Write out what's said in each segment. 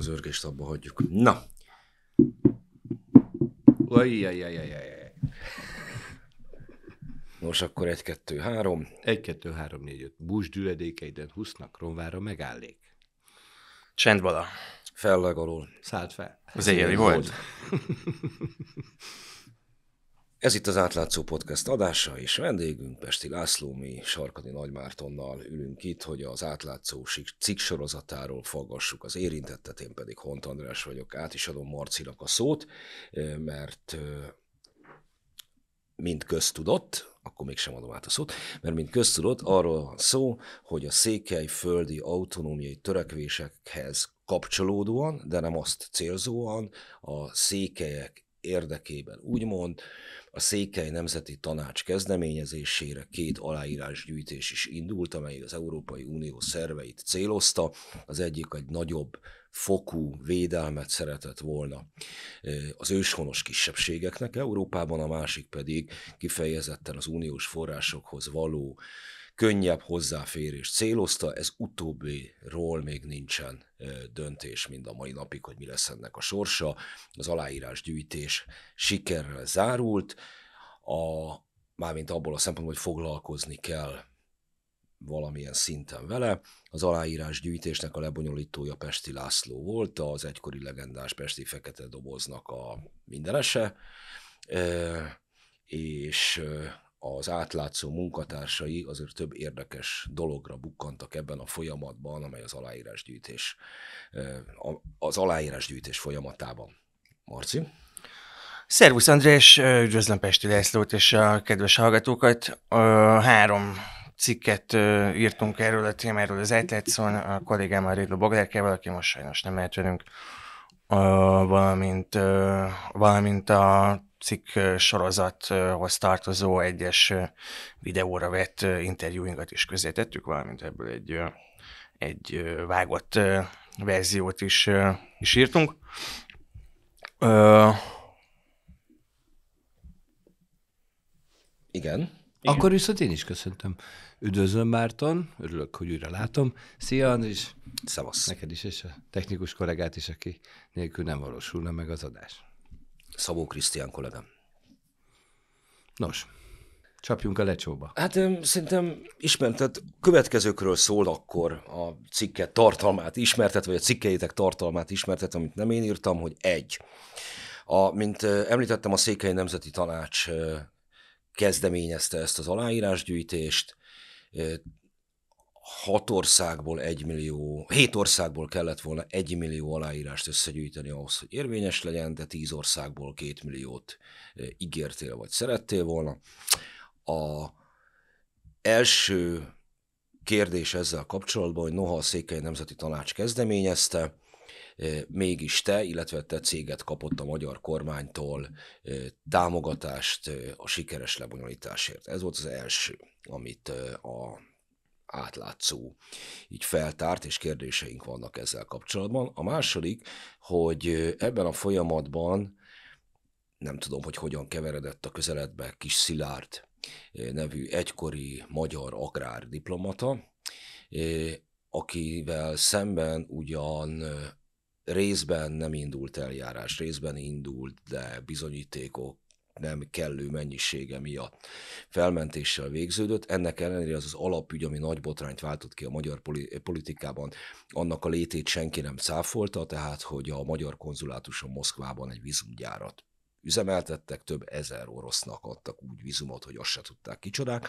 az örgést abba hagyjuk. Na. Ajjajajajajaj. Nos, akkor egy, kettő, három. Egy, kettő, három, négy, öt. Bús düledékeiden husznak, romvára megállék. Csendbala. Felleg alól. Szállt fel. Az éjjeli volt? Ez itt az Átlátszó Podcast adása, és vendégünk Pesti László, mi Sarkadi Nagymártonnal ülünk itt, hogy az Átlátszó cikk sorozatáról fogassuk az érintettet, én pedig Hont András vagyok, át is adom Marcinak a szót, mert mint köztudott, akkor mégsem adom át a szót, mert mint köztudott, arról van szó, hogy a székely földi autonómiai törekvésekhez kapcsolódóan, de nem azt célzóan, a székelyek érdekében úgymond, a Székely Nemzeti Tanács kezdeményezésére két aláírásgyűjtés is indult, amely az Európai Unió szerveit célozta. Az egyik egy nagyobb fokú védelmet szeretett volna az őshonos kisebbségeknek Európában, a másik pedig kifejezetten az uniós forrásokhoz való könnyebb hozzáférés célozta, ez utóbbiról még nincsen döntés mind a mai napig, hogy mi lesz ennek a sorsa. Az aláírás gyűjtés sikerrel zárult, a, mármint abból a szempontból, hogy foglalkozni kell valamilyen szinten vele. Az aláírás gyűjtésnek a lebonyolítója Pesti László volt, az egykori legendás Pesti Fekete Doboznak a mindenese, és az átlátszó munkatársai azért több érdekes dologra bukkantak ebben a folyamatban, amely az aláírásgyűjtés, az aláírásgyűjtés folyamatában. Marci? Szervusz András, üdvözlöm Pesti Lászlót és a kedves hallgatókat. Három cikket írtunk erről a témáról az átlátszón, a kollégámmal Rédlo Bogdárkával, aki most sajnos nem lehet velünk, valamint, valamint a cikk sorozathoz tartozó egyes videóra vett interjúinkat is tettük, valamint ebből egy, egy vágott verziót is, is írtunk. Igen. Igen. Akkor viszont én is köszöntöm. Üdvözlöm Márton, örülök, hogy újra látom. Szia Andris! Szevasz! Neked is, és a technikus kollégát is, aki nélkül nem valósulna meg az adás. Szabó Krisztián kollégám. Nos, csapjunk a lecsóba. Hát szerintem ismertet, következőkről szól akkor a cikket tartalmát ismertet, vagy a cikkeitek tartalmát ismertet, amit nem én írtam, hogy egy. A, mint említettem, a Székely Nemzeti Tanács kezdeményezte ezt az aláírásgyűjtést, hat országból egy millió, hét országból kellett volna egy millió aláírást összegyűjteni ahhoz, hogy érvényes legyen, de tíz országból két milliót ígértél vagy szerettél volna. A első kérdés ezzel kapcsolatban, hogy noha a Székely Nemzeti Tanács kezdeményezte, mégis te, illetve te céget kapott a magyar kormánytól támogatást a sikeres lebonyolításért. Ez volt az első, amit a átlátszó így feltárt, és kérdéseink vannak ezzel kapcsolatban. A második, hogy ebben a folyamatban nem tudom, hogy hogyan keveredett a közeledbe Kis Szilárd nevű egykori magyar agrárdiplomata, akivel szemben ugyan részben nem indult eljárás, részben indult, de bizonyítékok nem kellő mennyisége miatt felmentéssel végződött. Ennek ellenére az az alapügy, ami nagy botrányt váltott ki a magyar politikában, annak a létét senki nem cáfolta, tehát hogy a magyar konzulátuson Moszkvában egy vízumgyárat üzemeltettek, több ezer orosznak adtak úgy vízumot, hogy azt se tudták kicsodák.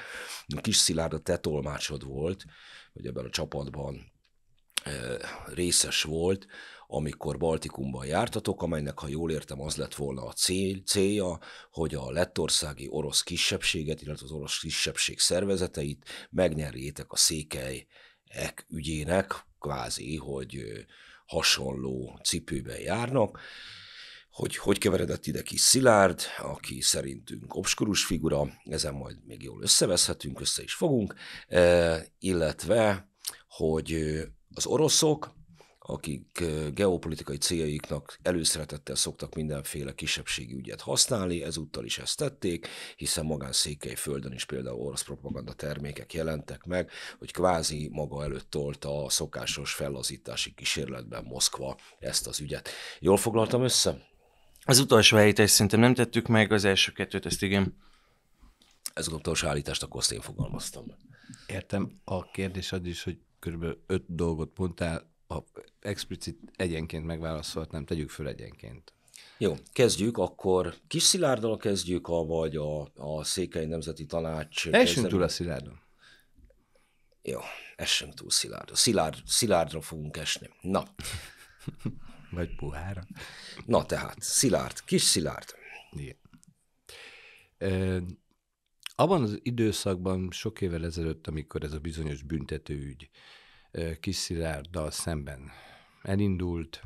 Kis Szilárd a te tolmácsod volt, hogy ebben a csapatban e, részes volt, amikor Baltikumban jártatok, amelynek, ha jól értem, az lett volna a cél, célja, hogy a lettországi orosz kisebbséget, illetve az orosz kisebbség szervezeteit megnyerjétek a székelyek ügyének, kvázi, hogy hasonló cipőben járnak. Hogy hogy keveredett ide kis Szilárd, aki szerintünk obskurus figura, ezen majd még jól összeveszhetünk, össze is fogunk, illetve, hogy az oroszok akik geopolitikai céljaiknak előszeretettel szoktak mindenféle kisebbségi ügyet használni, ezúttal is ezt tették, hiszen magán földön is például orosz propaganda termékek jelentek meg, hogy kvázi maga előtt tolta a szokásos fellazítási kísérletben Moszkva ezt az ügyet. Jól foglaltam össze? Az utolsó helyítást szerintem nem tettük meg, az első kettőt, ezt igen. Ez az utolsó állítást, akkor azt én fogalmaztam. Értem. A kérdés az is, hogy körülbelül öt dolgot mondtál, ha explicit egyenként megválaszolhatnám, tegyük föl egyenként. Jó, kezdjük, akkor Kis Szilárddal kezdjük, vagy a, a Székely Nemzeti Tanács... Essünk túl a Szilárdon. Jó, essünk túl Szilárd. Szilárd. Szilárdra fogunk esni. Na. vagy puhára. Na tehát, Szilárd, Kis Szilárd. Igen. E, abban az időszakban, sok évvel ezelőtt, amikor ez a bizonyos büntetőügy Kis Szilárddal szemben elindult,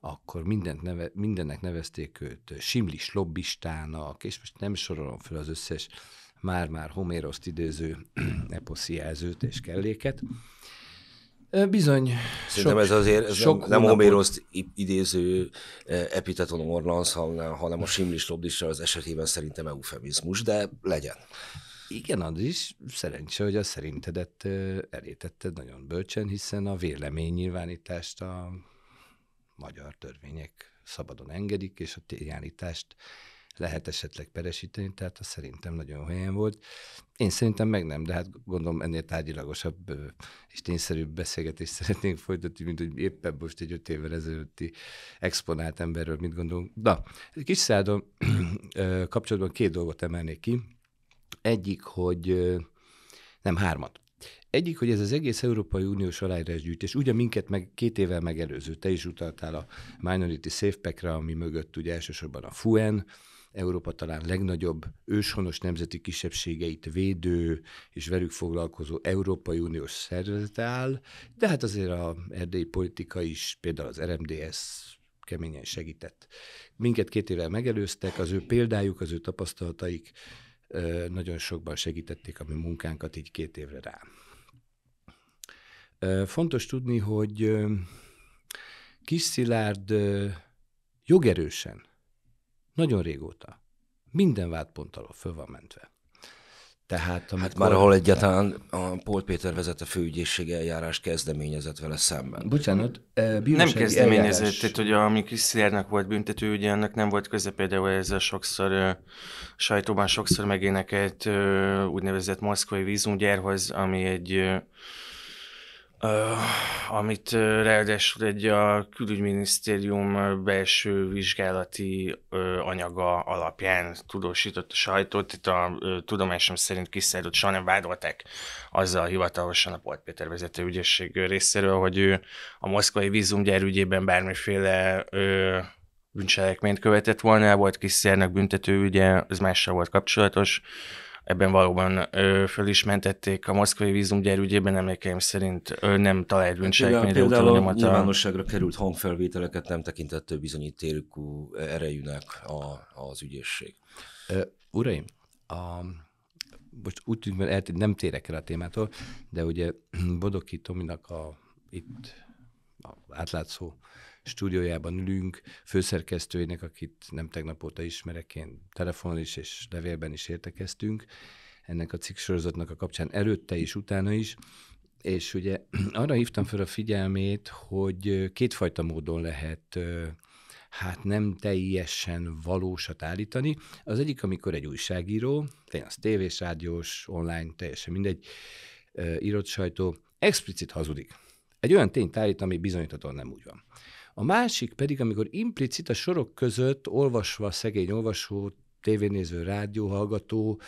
akkor mindent neve, mindennek nevezték őt simlis lobbistának, és most nem sorolom fel az összes már-már Homéroszt idéző eposzijelzőt és kelléket. Bizony. Szerintem sok, ez azért ez sok nem, nem Homéroszt idéző epiteton orlansz, hanem a simlis lobbista az esetében szerintem eufemizmus, de legyen. Igen, az is szerencsé, hogy a szerintedet elétetted nagyon bölcsen, hiszen a véleménynyilvánítást a magyar törvények szabadon engedik, és a tényállítást lehet esetleg peresíteni, tehát az szerintem nagyon helyen volt. Én szerintem meg nem, de hát gondolom ennél tárgyilagosabb és tényszerűbb beszélgetést szeretnénk folytatni, mint hogy éppen most egy öt évvel ezelőtti exponált emberről mit gondolunk. Na, kis szádon kapcsolatban két dolgot emelnék ki. Egyik, hogy nem hármat. Egyik, hogy ez az egész Európai Uniós aláírásgyűjtés, ugye minket meg két évvel megelőző, te is utaltál a Minority Safe Pack-re, ami mögött ugye elsősorban a FUEN, Európa talán legnagyobb őshonos nemzeti kisebbségeit védő és velük foglalkozó Európai Uniós szervezete áll, de hát azért a erdélyi politika is, például az RMDS keményen segített. Minket két évvel megelőztek, az ő példájuk, az ő tapasztalataik nagyon sokban segítették a mi munkánkat így két évre rá. Fontos tudni, hogy Kis Szilárd jogerősen, nagyon régóta, minden vádpont alól föl van mentve. Tehát, amikor... Hát már ahol egyáltalán a Pól Péter vezette főügyészség eljárás kezdeményezett vele szemben. Bocsánat, Nem kezdeményezett, eljárás... tehát hogy ami Krisztiárnak volt büntető, ugye ennek nem volt köze például ez a sokszor sajtóban sokszor megénekelt úgynevezett moszkvai vízumgyárhoz, ami egy amit ráadásul egy a külügyminisztérium belső vizsgálati anyaga alapján tudósított a sajtót. Itt a tudomásom szerint kiszállott, soha nem vádolták azzal hivatalosan a Polt Péter vezető ügyesség részéről, hogy ő a moszkvai vízumgyár ügyében bármiféle bűncselekményt követett volna, volt Kiszternek büntető ügye, ez mással volt kapcsolatos ebben valóban ö, föl is mentették a moszkvai vízumgyár ügyében, emlékeim szerint ö, nem talált bűncselekményre Például a nyilvánosságra került hangfelvételeket nem tekintett bizonyítékú erejűnek a, az ügyészség. Uh, uraim, a, most úgy tűnik, mert nem térek el a témától, de ugye Bodoki Tominak a, itt a átlátszó stúdiójában ülünk, főszerkesztőjének, akit nem tegnap óta ismerek, én telefonon is és levélben is értekeztünk, ennek a cikksorozatnak a kapcsán előtte és utána is, és ugye arra hívtam fel a figyelmét, hogy kétfajta módon lehet hát nem teljesen valósat állítani. Az egyik, amikor egy újságíró, legyen az tévés, rádiós, online, teljesen mindegy, írott sajtó, explicit hazudik. Egy olyan tényt állít, ami bizonyíthatóan nem úgy van. A másik pedig, amikor implicit a sorok között olvasva szegény olvasó, tévénéző, rádióhallgató,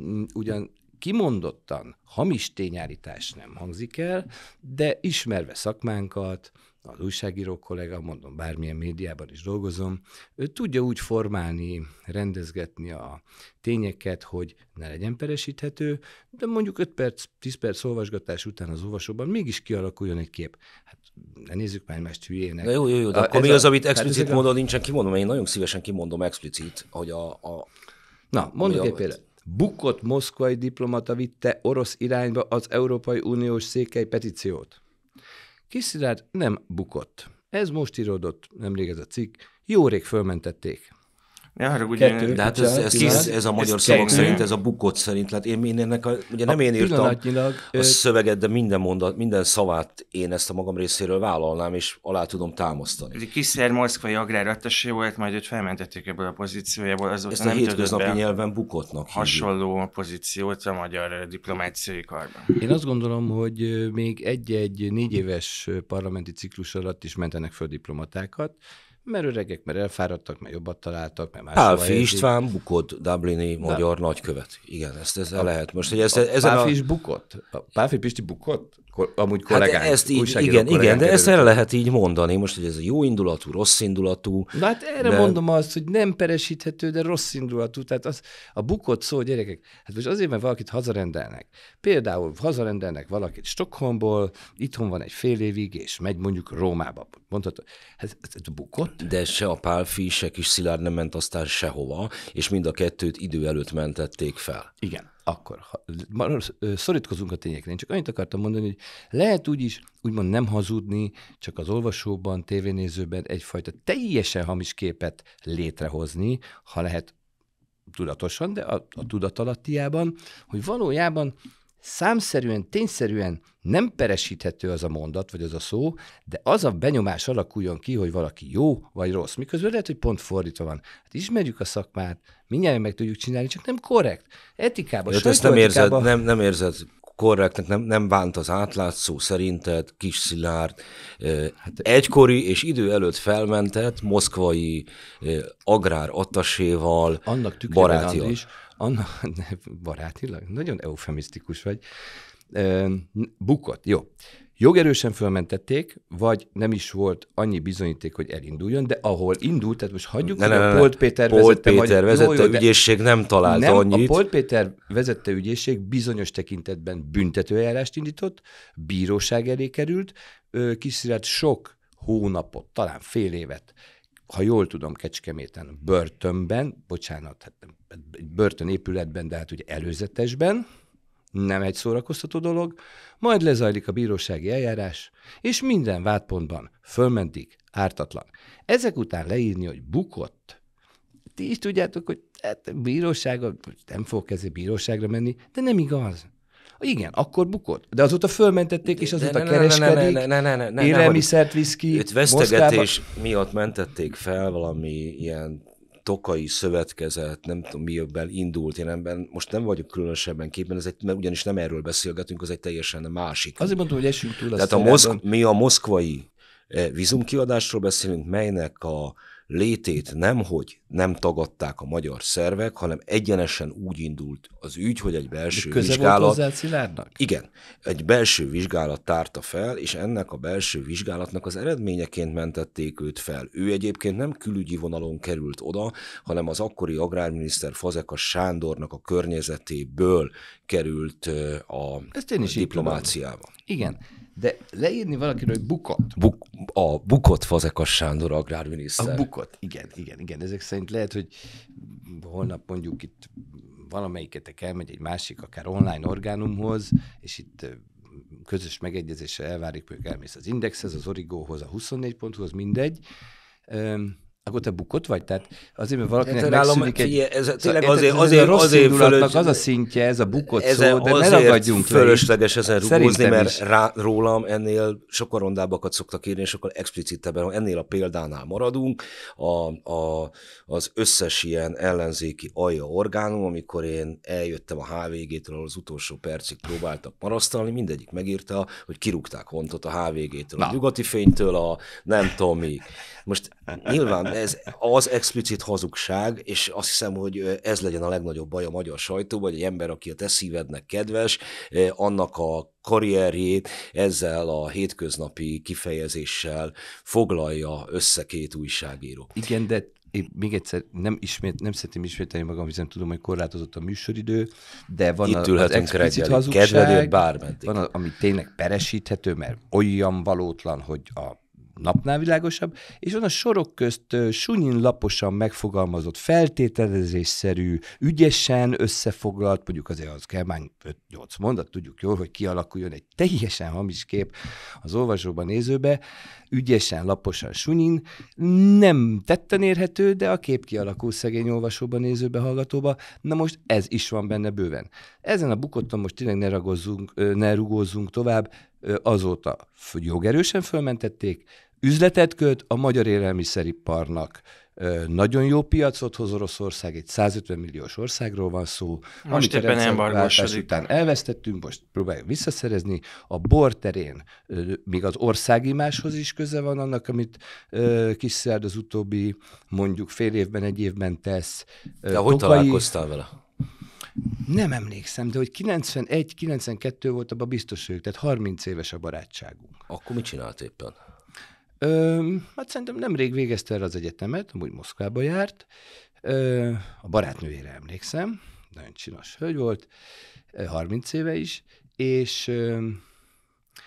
mm, ugyan kimondottan hamis tényállítás nem hangzik el, de ismerve szakmánkat, az újságíró kollega, mondom, bármilyen médiában is dolgozom, ő tudja úgy formálni, rendezgetni a tényeket, hogy ne legyen peresíthető, de mondjuk 5 perc, 10 perc olvasgatás után az olvasóban mégis kialakuljon egy kép. Hát ne nézzük már egymást hülyének. De jó, jó, jó, de a, akkor mi az, amit hát explicit hát módon a... nincsen kimondom, én nagyon szívesen kimondom explicit, hogy a... a Na, mondok egy példát. Bukott moszkvai diplomata vitte orosz irányba az Európai Uniós székely petíciót. Kis Szilárd nem bukott. Ez most íródott, nemrég ez a cikk. Jó rég fölmentették. Ne haragudj, Kettő. én- De hát ez, ez, ez, ez a magyar Ez szavak kettő. szerint, ez a bukott szerint, hát én, én ennek a, ugye nem A én írtam a szöveget, de minden mondat, minden szavát én ezt a magam részéről vállalnám, és alá tudom támasztani. Ez egy kiszer moszkvai agrárattesé volt, majd őt felmentették ebből a pozíciójából, azóta Ezt a nem hétköznapi nyelven bukottnak hívjuk. hasonló pozíciót a magyar diplomáciai karban. Én azt gondolom, hogy még egy-egy négy éves parlamenti ciklus alatt is mentenek föl diplomatákat, mert öregek, mert elfáradtak, mert jobbat találtak, mert Pálfi helyezik. István bukott Dublini magyar nagykövet. Igen, ezt, ezt lehet. Most, hogy ezt, ezen Pálfi a... is bukott? A Pálfi Pisti bukott? Amúgy Hát kollégánk. ezt így, igen, igen, de ezt el lehet így mondani. Most, hogy ez a jó indulatú, rossz indulatú. Na hát erre De- mondom azt, hogy nem peresíthető, de rossz indulatú. Tehát az, a bukott szó, gyerekek, hát most azért, mert valakit hazarendelnek. Például hazarendelnek valakit Stockholmból, itthon van egy fél évig, és megy mondjuk Rómába. Mondhatod, hát ez, ez bukott? De se a Pálfi, se kis Szilárd nem ment aztán sehova, és mind a kettőt idő előtt mentették fel. Igen, akkor ha, szorítkozunk a tényekre. Én csak annyit akartam mondani, hogy lehet úgy is, úgymond nem hazudni, csak az olvasóban, tévénézőben egyfajta teljesen hamis képet létrehozni, ha lehet tudatosan, de a, a tudatalattiában, hogy valójában számszerűen, tényszerűen nem peresíthető az a mondat, vagy az a szó, de az a benyomás alakuljon ki, hogy valaki jó vagy rossz. Miközben lehet, hogy pont fordítva van. Hát ismerjük a szakmát, mindjárt meg tudjuk csinálni, csak nem korrekt. Etikában, Hát ezt nem érzed, nem, nem érzed korrektnek, nem, nem bánt az átlátszó szerinted, kis Szilárd, hát, egykori és idő előtt felmentett moszkvai agrár attaséval annak tükrében barátilag. Annak, ne, barátilag, nagyon eufemisztikus vagy, bukott, jó. Jogerősen fölmentették, vagy nem is volt annyi bizonyíték, hogy elinduljon, de ahol indult, tehát most hagyjuk, Ne, hogy ne, a. Polt Péter Polt vezette, Péter vagy, vezette, jó, ügyészség nem talált nem, annyit. a Polt Péter vezette ügyészség bizonyos tekintetben büntetőeljárást indított, bíróság elé került, ö, Kis Szilárd sok hónapot, talán fél évet, ha jól tudom, Kecskeméten börtönben, bocsánat, hát börtönépületben, de hát ugye előzetesben, nem egy szórakoztató dolog, majd lezajlik a bírósági eljárás, és minden vádpontban fölmentik ártatlan. Ezek után leírni, hogy bukott, ti is tudjátok, hogy hát bírósága, nem fogok ezért bíróságra menni, de nem igaz. Igen, akkor bukott. De azóta fölmentették, és azóta kereskedik, élelmiszert visz ki, Őt vesztegetés miatt mentették fel, valami ilyen tokai szövetkezet, nem tudom miben indult, én ebben most nem vagyok különösebben képben, ez egy, mert ugyanis nem erről beszélgetünk, az egy teljesen másik. Azért mondom, hogy esünk túl Tehát a moszk, mi a moszkvai eh, vízumkiadásról beszélünk, melynek a létét nemhogy nem tagadták a magyar szervek, hanem egyenesen úgy indult az ügy, hogy egy belső volt vizsgálat Szilárdnak? igen, egy belső vizsgálat tárta fel, és ennek a belső vizsgálatnak az eredményeként mentették őt fel. Ő egyébként nem külügyi vonalon került oda, hanem az akkori agrárminiszter Fazekas Sándornak a környezetéből került a Ezt én is diplomáciába. Igen, de leírni valakiről, hogy bukott, Buk, a bukott Fazekas Sándor agrárminiszter. A bukott, igen, igen, igen. Ezek szerint lehet, hogy holnap mondjuk itt valamelyiketek elmegy egy másik, akár online orgánumhoz, és itt közös megegyezéssel elvárik, hogy elmész az Indexhez, az Origóhoz, a 24 ponthoz, mindegy. Akkor te bukott vagy? Tehát azért, mert valakinek Hát, megszűnik egy... ez Szóval tényleg azért- azért- azért indulatnak fölös- az a szintje, ez a bukott Ezen szó, de ne azért ragadjunk le. fölösleges ezen rugózni, Szerintem mert rá, rólam ennél sokkal rondábbakat szoktak írni, sokkal explicitebben, ennél a példánál maradunk, a, a, az összes ilyen ellenzéki alja orgánum, amikor én eljöttem a HVG-től, az utolsó percig próbáltak marasztalni, mindegyik megírta, hogy kirúgták hontot a HVG-től, a nyugati fénytől, a nem tudom mi. Most nyilván ez az explicit hazugság, és azt hiszem, hogy ez legyen a legnagyobb baj a magyar sajtóban, hogy egy ember, aki a te szívednek kedves, annak a karrierjét ezzel a hétköznapi kifejezéssel foglalja össze két újságíró. Igen, de én még egyszer nem, ismét, nem szeretném ismételni magam, hiszen tudom, hogy korlátozott a műsoridő, de van Itt a, az explicit reggelig, hazugság, kedvedért bármeddig. van, a, ami tényleg peresíthető, mert olyan valótlan, hogy a napnál világosabb, és van a sorok közt sunyin laposan megfogalmazott, feltételezésszerű, ügyesen összefoglalt, mondjuk azért az kell már 5-8 mondat, tudjuk jól, hogy kialakuljon egy teljesen hamis kép az olvasóban nézőbe, ügyesen, laposan, sunyin, nem tetten érhető, de a kép kialakul szegény olvasóban, nézőbe, hallgatóba. Na most ez is van benne bőven. Ezen a bukotton most tényleg ne, ragozzunk, ne rugózzunk tovább, azóta jogerősen fölmentették, üzletet köt a magyar élelmiszeriparnak, nagyon jó piacot hoz Oroszország, egy 150 milliós országról van szó. Most éppen embargósodik. után elvesztettünk, most próbáljuk visszaszerezni. A bor terén, még az országimáshoz is köze van annak, amit Kiszárd az utóbbi mondjuk fél évben, egy évben tesz. De hogy találkoztál vele? Nem emlékszem, de hogy 91-92 volt abban biztos vagyok, tehát 30 éves a barátságunk. Akkor mit csinált éppen? Ö, hát szerintem nemrég végezte el az egyetemet, amúgy Moszkvába járt. Ö, a barátnőjére emlékszem, nagyon csinos hölgy volt, 30 éve is, és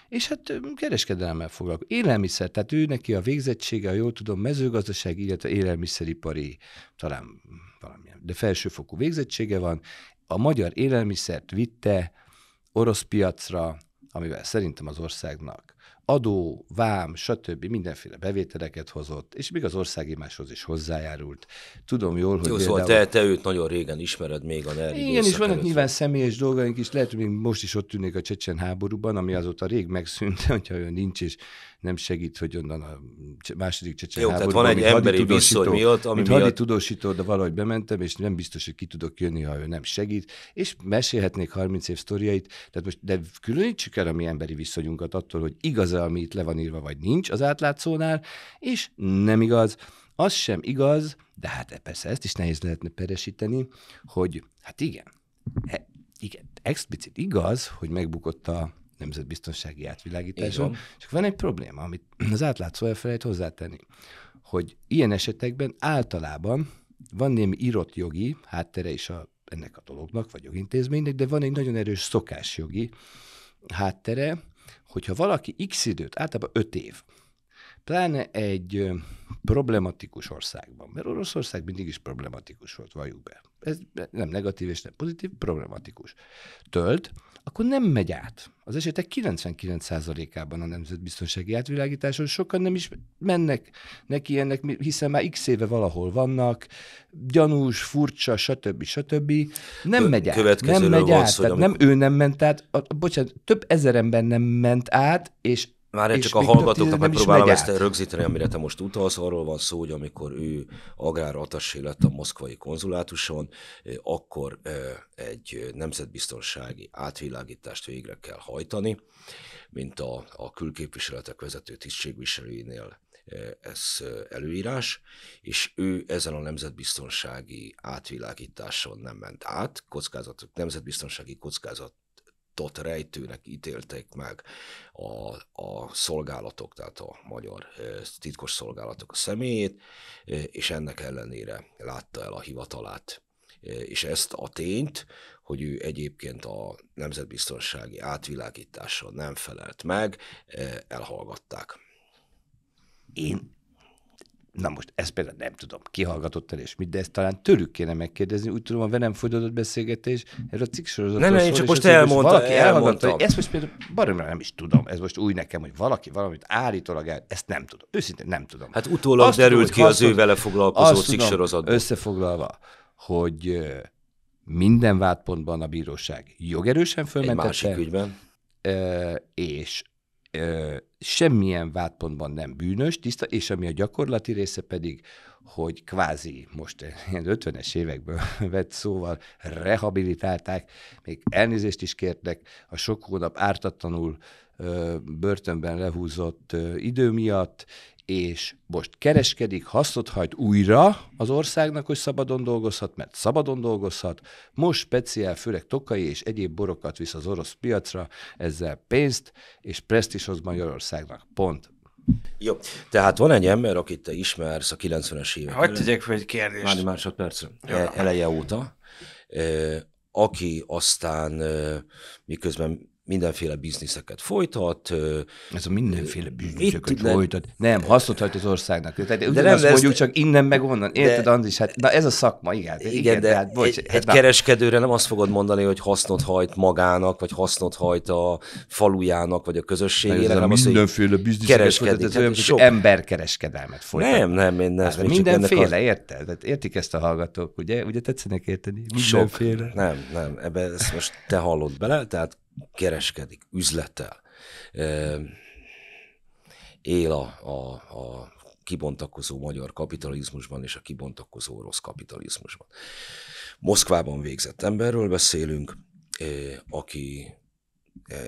és hát kereskedelemmel foglalkozik. Élelmiszer, tehát ő neki a végzettsége, a jól tudom, mezőgazdaság, illetve élelmiszeripari, talán valamilyen, de felsőfokú végzettsége van. A magyar élelmiszert vitte orosz piacra, amivel szerintem az országnak adó, vám, stb. mindenféle bevételeket hozott, és még az országimáshoz is hozzájárult. Tudom jól, hogy... Jó, szóval te, te őt nagyon régen ismered még a NER Igen, és vannak nyilván személyes dolgaink is, lehet, hogy még most is ott tűnik a Csecsen háborúban, ami azóta rég megszűnt, hogyha ő nincs, és nem segít, hogy onnan a második csecsen Jó, tehát van egy emberi viszony miatt, ami mint miatt... tudósító, de valahogy bementem, és nem biztos, hogy ki tudok jönni, ha ő nem segít, és mesélhetnék 30 év sztoriait, tehát most, de különítsük el a mi emberi viszonyunkat attól, hogy igaz-e, ami itt le van írva, vagy nincs az átlátszónál, és nem igaz. Az sem igaz, de hát persze ezt is nehéz lehetne peresíteni, hogy hát igen, e, igen, explicit igaz, hogy megbukott a nemzetbiztonsági átvilágításon. Csak van egy probléma, amit az átlátszó elfelejt hozzátenni, hogy ilyen esetekben általában van némi írott jogi háttere is a, ennek a dolognak, vagy jogintézménynek, de van egy nagyon erős szokásjogi háttere, hogyha valaki x időt, általában 5 év, pláne egy problematikus országban, mert Oroszország mindig is problematikus volt, valljuk be. Ez nem negatív és nem pozitív, problematikus. Tölt, akkor nem megy át. Az esetek 99%-ában a nemzetbiztonsági átvilágításon sokan nem is mennek neki ennek, hiszen már x éve valahol vannak, gyanús, furcsa, stb. stb. Nem megy át. Nem megy át. Tehát nem ő nem ment át, a, bocsánat, több ezer ember nem ment át, és már csak a hallgatóknak megpróbálom ezt rögzíteni, amire te most utalsz. Arról van szó, hogy amikor ő agráratassé lett a moszkvai konzulátuson, akkor egy nemzetbiztonsági átvilágítást végre kell hajtani, mint a, a külképviseletek vezető tisztségviselőinél ez előírás, és ő ezen a nemzetbiztonsági átvilágításon nem ment át, kockázatok, nemzetbiztonsági kockázat tot rejtőnek ítélték meg a, a szolgálatok, tehát a magyar titkos szolgálatok a személyét, és ennek ellenére látta el a hivatalát. És ezt a tényt, hogy ő egyébként a nemzetbiztonsági átvilágítással nem felelt meg, elhallgatták. Én Na most ezt például nem tudom, kihallgatott el és mit, de ezt talán tőlük kéne megkérdezni. Úgy tudom, a velem folytatott beszélgetés, ez a cikk sorozatról Nem, nem, csak most elmondta, valaki elmondta. Hogy ezt most például baromra nem is tudom, ez most új nekem, hogy valaki valamit állítólag el, ezt nem tudom. Őszintén nem tudom. Hát utólag azt derült tudom, ki az ő vele foglalkozó cikk sorozatban. Összefoglalva, hogy minden vádpontban a bíróság jogerősen fölmentette. Egy másik ügyben. És semmilyen vádpontban nem bűnös, tiszta, és ami a gyakorlati része pedig, hogy kvázi most ilyen 50-es évekből vett szóval rehabilitálták, még elnézést is kértek a sok hónap ártatlanul börtönben lehúzott idő miatt, és most kereskedik, hasznot hajt újra az országnak, hogy szabadon dolgozhat, mert szabadon dolgozhat, most speciál, főleg tokai és egyéb borokat visz az orosz piacra, ezzel pénzt és presztishoz Magyarországnak. Pont. Jó, tehát van egy ember, akit te ismersz a 90-es évek. Hogy tegyek fel egy kérdést? Várj másodpercre. Eleje óta, aki aztán miközben mindenféle bizniszeket folytat. Ez a mindenféle bizniszeket folytat. Nem, hasznot hajt az országnak. Tehát de nem, azt mondjuk ezt... csak innen meg onnan. Érted, de... Andris? Hát, na ez a szakma, igen. Igen, igen de, de hát, bocs, egy, hát, egy kereskedőre nem azt fogod mondani, hogy hasznot hajt magának, vagy hasznot hajt a falujának, vagy a közösségének. Nem az, mindenféle bizniszeket. Ez olyan, sok... emberkereskedelmet folytat. Nem, nem, én nem. Hát, mindenféle, az... érted? Tehát értik ezt a hallgatók, ugye? Ugye tetszenek érteni? Mindenféle. Sok. Nem, nem, ebbe ezt most te hallod bele, tehát kereskedik, üzletel, él a, a, a kibontakozó magyar kapitalizmusban és a kibontakozó orosz kapitalizmusban. Moszkvában végzett emberről beszélünk, aki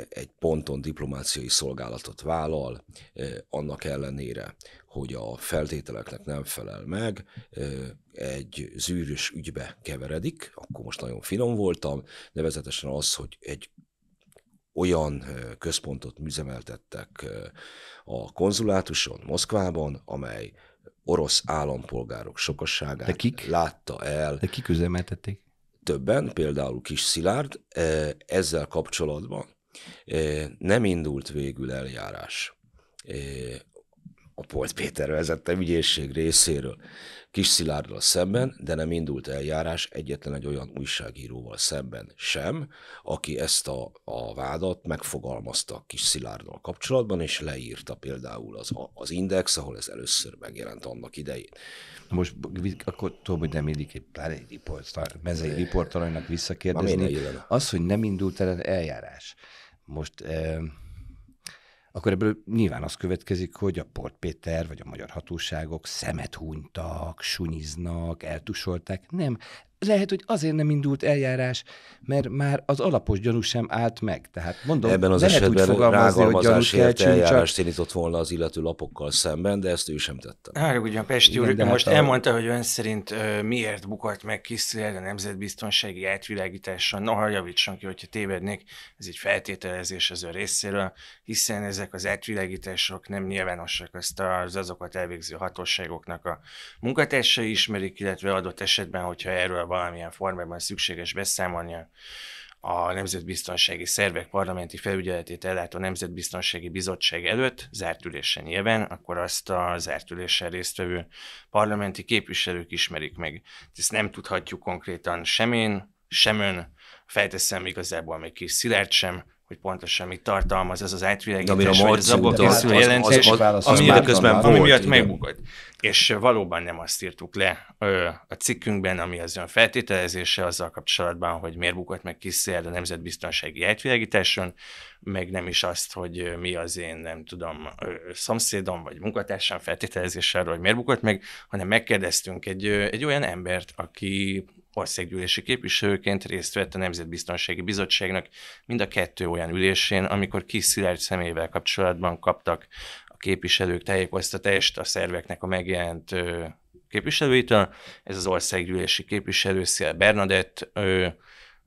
egy ponton diplomáciai szolgálatot vállal, annak ellenére, hogy a feltételeknek nem felel meg, egy zűrös ügybe keveredik, akkor most nagyon finom voltam, nevezetesen az, hogy egy olyan központot műzemeltettek a konzulátuson Moszkvában, amely orosz állampolgárok sokasságát De kik? látta el. De kik üzemeltették? Többen, például Kis Szilárd, ezzel kapcsolatban nem indult végül eljárás a Polt Péter vezette ügyészség részéről Kis Szilárdral szemben, de nem indult eljárás egyetlen egy olyan újságíróval szemben sem, aki ezt a, a vádat megfogalmazta Kis Szilárddal kapcsolatban, és leírta például az, az Index, ahol ez először megjelent annak idején. Most akkor tudom, hogy nem illik egy pláne egy riport, mezei riportalajnak visszakérdezni. Az, hogy nem indult el eljárás. Most eh, akkor ebből nyilván az következik, hogy a Port Péter vagy a magyar hatóságok szemet hunytak, sunyiznak, eltusolták. Nem, lehet, hogy azért nem indult eljárás, mert már az alapos gyanú sem állt meg. Tehát mondom, Ebben az lehet esetben úgy rágalmazásért eljárást csak... indított volna az illető lapokkal szemben, de ezt ő sem tette. Hát ugye Pesti úr hát most a... elmondta, hogy ön szerint uh, miért bukott meg Kiszler a nemzetbiztonsági átvilágításon. Noha javítson ki, hogyha tévednék, ez egy feltételezés az ön részéről, hiszen ezek az átvilágítások nem nyilvánosak, azt az azokat elvégző hatóságoknak a munkatársai ismerik, illetve adott esetben, hogyha erről valamilyen formában szükséges beszámolnia a Nemzetbiztonsági Szervek parlamenti felügyeletét ellátó Nemzetbiztonsági Bizottság előtt, zárt ülésen nyilván, akkor azt a zárt ülésen résztvevő parlamenti képviselők ismerik meg. Ezt nem tudhatjuk konkrétan sem én, sem ön, felteszem igazából még kis Szilárd sem, hogy pontosan mit tartalmaz ez az átvilágítás, vagy az abból készülő jelentés, ami, közben ami miatt megbukott. És valóban nem azt írtuk le ö, a cikkünkben, ami az ön feltételezése azzal kapcsolatban, hogy miért bukott meg Kiszér a nemzetbiztonsági átvilágításon, meg nem is azt, hogy mi az én, nem tudom, szomszédom vagy munkatársam feltételezése arról, hogy miért bukott meg, hanem megkérdeztünk egy, egy olyan embert, aki országgyűlési képviselőként részt vett a Nemzetbiztonsági Bizottságnak mind a kettő olyan ülésén, amikor Kis Szilárd személyével kapcsolatban kaptak a képviselők tájékoztatást a szerveknek a megjelent képviselőitől. Ez az országgyűlési képviselő, Szél Bernadett, ő,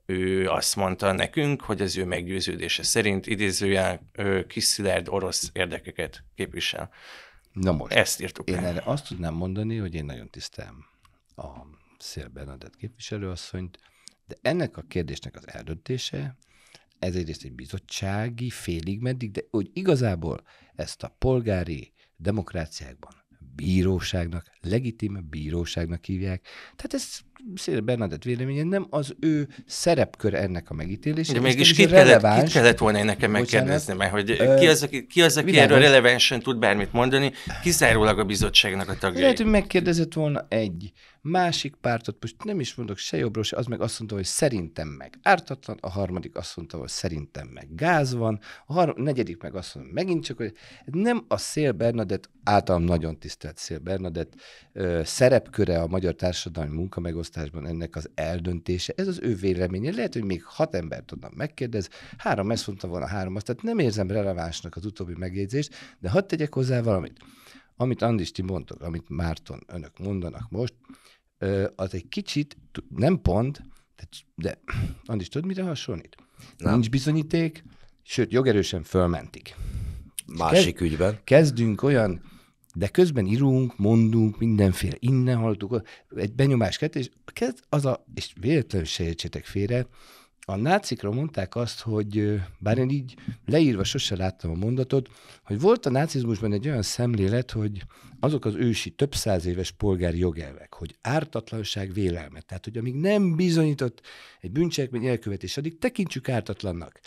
ő azt mondta nekünk, hogy az ő meggyőződése szerint idézőjel Kis Szilárd orosz érdekeket képvisel. Na most, Ezt írtuk én el. erre azt tudnám mondani, hogy én nagyon tisztelem a Szél Bernadett képviselőasszonyt, de ennek a kérdésnek az eldöntése, ez egyrészt egy bizottsági, félig meddig, de hogy igazából ezt a polgári demokráciákban bíróságnak, legitim bíróságnak hívják. Tehát ez Szél Bernadett véleménye nem az ő szerepkör ennek a megítélése. De mégis kit kellett, kit kellett volna nekem megkérdezni, mert hogy ki az, aki, ki az, aki erről relevánsan tud bármit mondani, kizárólag a bizottságnak a tagja. Lehet, hogy megkérdezett volna egy másik pártot, most nem is mondok se jobbról, se, az meg azt mondta, hogy szerintem meg ártatlan, a harmadik azt mondta, hogy szerintem meg gáz van, a har- negyedik meg azt mondta, megint csak, hogy nem a Szél Bernadett, általam nagyon tisztelt Szél Bernadett szerepköre a magyar társadalmi munkamegosztásban ennek az eldöntése, ez az ő véleménye. Lehet, hogy még hat ember tudnak megkérdez, három ezt mondta volna, három azt, tehát nem érzem relevánsnak az utóbbi megjegyzést, de hadd tegyek hozzá valamit. Amit Andis ti mondtok, amit Márton önök mondanak most, az egy kicsit, nem pont, de Andis, tudod, mire hasonlít? Nem. Nincs bizonyíték, sőt, jogerősen fölmentik. Másik Kezd, ügyben. Kezdünk olyan, de közben írunk, mondunk, mindenféle, innen hallottuk, egy benyomás kett, és kezd az a, és véletlenül se értsétek félre, a nácikra mondták azt, hogy bár én így leírva sose láttam a mondatot, hogy volt a nácizmusban egy olyan szemlélet, hogy azok az ősi több száz éves polgári jogelvek, hogy ártatlanság vélelme, tehát hogy amíg nem bizonyított egy bűncselekmény elkövetés, addig tekintsük ártatlannak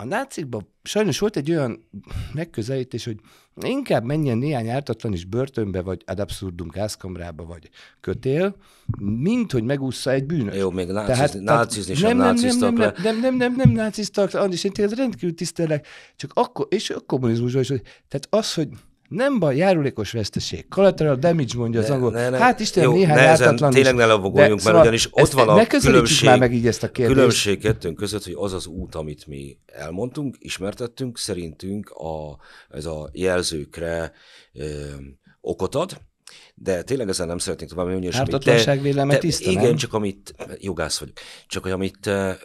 a nácikban sajnos volt egy olyan megközelítés, hogy inkább menjen néhány ártatlan is börtönbe, vagy ad absurdum gázkamrába, vagy kötél, mint hogy megúszza egy bűnös. Jó, még náciz, tehát, nácizni sem nem, náciztak nem, nem, nem, nem, nem, nem náciztak, Andis, én tényleg rendkívül tisztelek, csak akkor, és a kommunizmusban is, hogy, tehát az, hogy nem baj, járulékos veszteség. Collateral damage mondja az angol. Ne, ne, hát Isten, jó, néhány ártatlan Tényleg ne lavogoljunk, mert szóval ugyanis ott van a különbség, már meg így ezt a kérdést. különbség kettőnk között, hogy az az út, amit mi elmondtunk, ismertettünk, szerintünk a, ez a jelzőkre ö, okot ad, de tényleg ezzel nem szeretnék tovább menni. Ártatlanság véleme tiszta, Igen, nem? csak amit, jogász vagyok, csak hogy amit te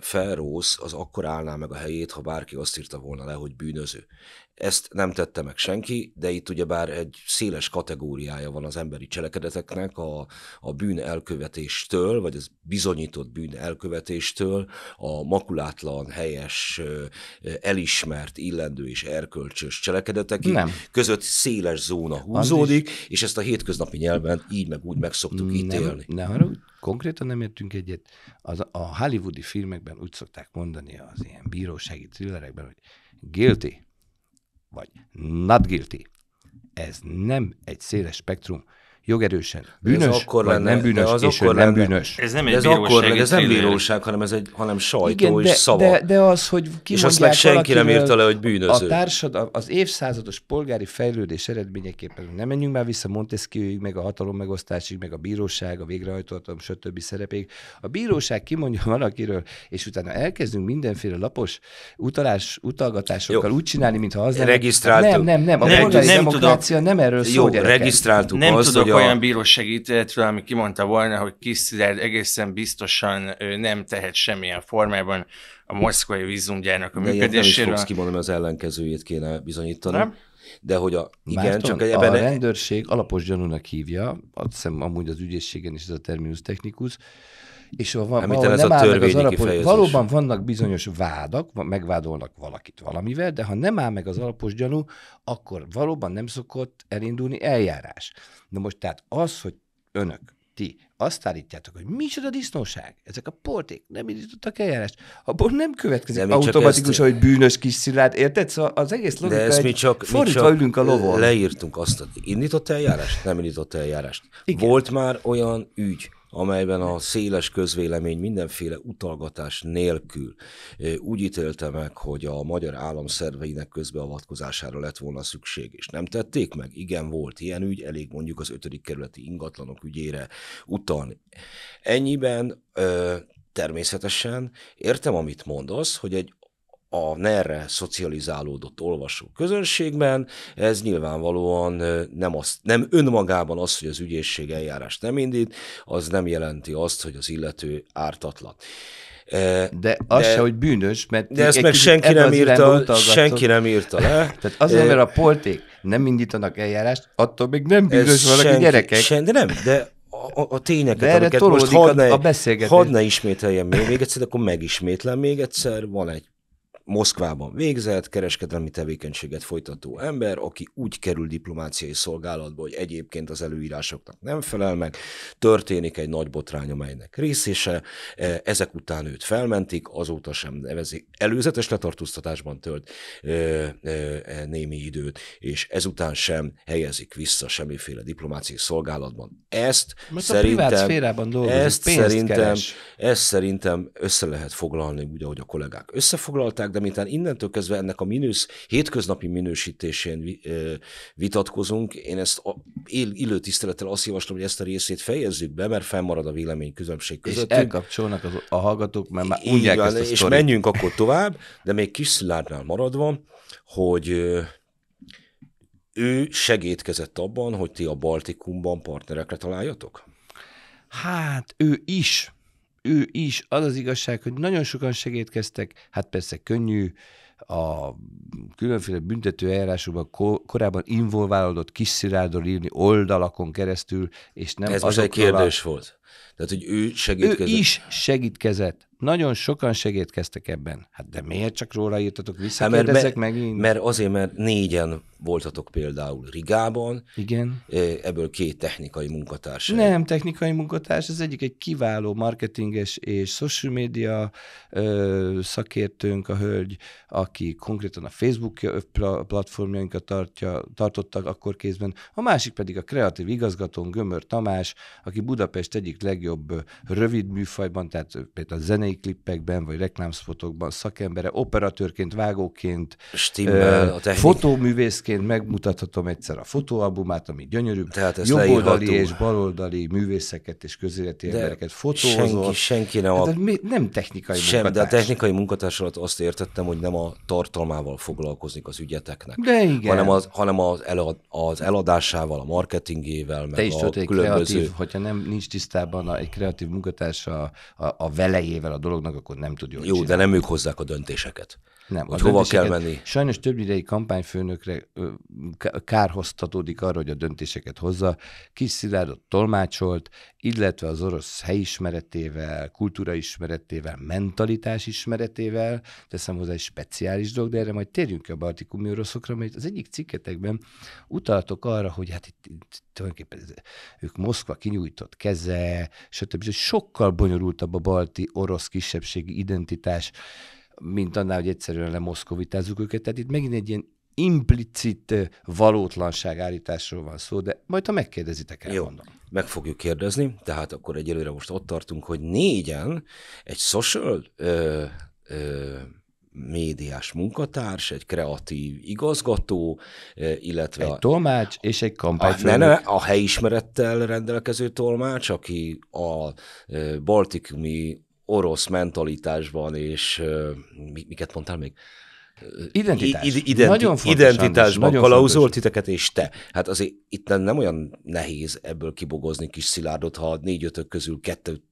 felrósz, az akkor állná meg a helyét, ha bárki azt írta volna le, hogy bűnöző. Ezt nem tette meg senki, de itt ugyebár egy széles kategóriája van az emberi cselekedeteknek, a, a bűn elkövetéstől, vagy az bizonyított bűn elkövetéstől, a makulátlan, helyes, elismert, illendő és erkölcsös cselekedetekig nem. között széles zóna húzódik, is... és ezt a hétköznapi nyelven így meg úgy meg szoktuk ítélni. Ne arra, konkrétan nem értünk egyet. Az, a hollywoodi filmekben úgy szokták mondani az ilyen bírósági thrillerekben, hogy guilty, vagy not guilty. Ez nem egy széles spektrum, jogerősen bűnös, ez akkor vagy lenne, nem bűnös, az és akkor nem lenne. bűnös. Ez nem egy ez akkor lenne, ez nem bíróság, hanem ez egy hanem sajtó Igen, és de, szava. De, de az, hogy És azt meg senki nem írta le, hogy bűnöző. A társad, az évszázados polgári fejlődés eredményeképpen nem menjünk már vissza Montesquieuig, meg a hatalom megosztásig, meg a bíróság, a végrehajtóhatalom, stb. szerepéig. A bíróság kimondja valakiről, és utána elkezdünk mindenféle lapos utalás, utalgatásokkal Jó. úgy csinálni, mintha az nem. Regisztráltuk. Nem, nem, nem. A nem, polgári nem demokrácia nem erről szól, Jó, regisztráltuk nem azt, hogy olyan bírósági ítéletről, ami kimondta volna, hogy Kiszilárd egészen biztosan nem tehet semmilyen formában a moszkvai vízumgyárnak a működéséről. Nem is kimondani, az ellenkezőjét kéne bizonyítani. Nem? De hogy a, igen, Márton, csak ebben... A rendőrség alapos gyanúnak hívja, azt hiszem amúgy az ügyészségen is ez a terminus technikus, és ha van, ez nem a áll meg az alapos, valóban vannak bizonyos vádak, megvádolnak valakit valamivel, de ha nem áll meg az alapos gyanú, akkor valóban nem szokott elindulni eljárás. Na most tehát az, hogy önök, ti azt állítjátok, hogy micsoda disznóság, ezek a porték nem indítottak eljárást, abból nem következik nem, automatikusan, ezt... hogy bűnös kis szilárd, érted? Szóval az egész logika De ezt mi csak, fordítva mi csak ülünk a lovon. Leírtunk azt, hogy indított eljárást, nem indított eljárást. Igen. Volt már olyan ügy, amelyben a széles közvélemény mindenféle utalgatás nélkül úgy ítélte meg, hogy a magyar állam szerveinek közbeavatkozására lett volna szükség, és nem tették meg. Igen, volt ilyen ügy, elég mondjuk az ötödik kerületi ingatlanok ügyére utalni. Ennyiben természetesen értem, amit mondasz, hogy egy a NER-re szocializálódott olvasó közönségben, ez nyilvánvalóan nem, az, nem önmagában az, hogy az ügyészség eljárást nem indít, az nem jelenti azt, hogy az illető ártatlan. De az de, se, hogy bűnös, mert de ezt meg senki nem, írta, senki nem írta le. Tehát azért, mert a polték nem indítanak eljárást, attól még nem bűnös valaki senki, gyerekek. Sen, de nem, de a, a tényeket, de amiket most hadd ne, a hadd ne ismételjem még, még egyszer, akkor megismétlem még egyszer, van egy Moszkvában végzett, kereskedelmi tevékenységet folytató ember, aki úgy kerül diplomáciai szolgálatba, hogy egyébként az előírásoknak nem felel meg, történik egy nagy botrány, amelynek részése, e, ezek után őt felmentik, azóta sem nevezik, előzetes letartóztatásban tölt e, e, némi időt, és ezután sem helyezik vissza semmiféle diplomáciai szolgálatban. Ezt Most szerintem, a ezt szerintem, ezt szerintem össze lehet foglalni, úgy, ahogy a kollégák összefoglalták, de miután innentől kezdve ennek a minősz, hétköznapi minősítésén vitatkozunk, én ezt a, él, illő tisztelettel azt javaslom, hogy ezt a részét fejezzük be, mert fennmarad a vélemény közönség között. És elkapcsolnak az, a hallgatók, mert már unják ezt a És sztorit. menjünk akkor tovább, de még kis Szilárdnál maradva, hogy ő segítkezett abban, hogy ti a Baltikumban partnerekre találjatok? Hát ő is ő is, az az igazság, hogy nagyon sokan segítkeztek, hát persze könnyű, a különféle büntető eljárásokban korábban involválódott kis írni oldalakon keresztül, és nem Ez most egy kérdés a... volt. Tehát, hogy ő Ő segítkezett. is segítkezett. Nagyon sokan segítkeztek ebben. Hát de miért csak róla írtatok? Hát mert, Visszakérdezek mert, megint? mert azért, mert négyen voltatok például Rigában, Igen. eh, ebből két technikai munkatárs. Nem technikai munkatárs, az egyik egy kiváló marketinges és social media ö, szakértőnk, a hölgy, aki konkrétan a Facebook pla- platformjainkat tartja, tartottak akkor kézben, a másik pedig a kreatív igazgatón Gömör Tamás, aki Budapest egyik legjobb rövid műfajban, tehát például zenei klippekben vagy reklámszfotokban szakembere, operatőrként, vágóként, Stimmel, ö, a technik... fotóművészként megmutathatom egyszer a fotóalbumát, ami gyönyörű, Tehát ezt jobboldali és baloldali művészeket és közéleti De embereket senki, fotózott. senki nem Hát a nem technikai Sem, de a munkatárs. technikai munkatárs alatt azt értettem, hogy nem a tartalmával foglalkozik az ügyeteknek, De igen. hanem, az, hanem az, elad, az eladásával, a marketingével, Te meg is a tudod, különböző... kreatív, hogyha nem nincs tisztában a, egy kreatív munkatárs a, a, a velejével a dolognak, akkor nem tud jól Jó, de csinálni. nem ők hozzák a döntéseket. Nem. hogy hova kell menni. Sajnos több idei kampányfőnökre kárhoztatódik arra, hogy a döntéseket hozza. Kis Szilárdot tolmácsolt, illetve az orosz helyismeretével, kultúraismeretével, mentalitás ismeretével, teszem hozzá egy speciális dolog, de erre majd térjünk a baltikumi oroszokra, mert az egyik cikketekben utaltok arra, hogy hát itt, itt tulajdonképpen ők Moszkva kinyújtott keze, stb. És sokkal bonyolultabb a balti orosz kisebbségi identitás, mint annál, hogy egyszerűen lemoszkovitázzuk őket. Tehát itt megint egy ilyen implicit valótlanság állításról van szó, de majd ha megkérdezitek, Jó, elmondom. meg fogjuk kérdezni, tehát akkor egyelőre most ott tartunk, hogy négyen egy social ö, ö, médiás munkatárs, egy kreatív igazgató, illetve Egy tolmács és egy kampányfőnök. ne, ne, a helyismerettel rendelkező tolmács, aki a baltikumi orosz mentalitásban és miket mondtál még? Identitás. I- id- identi- Nagyon fontos, identitásban nagyon kalauzolt titeket, és te. Hát azért itt nem, nem olyan nehéz ebből kibogozni kis szilárdot, ha négy-ötök közül kettő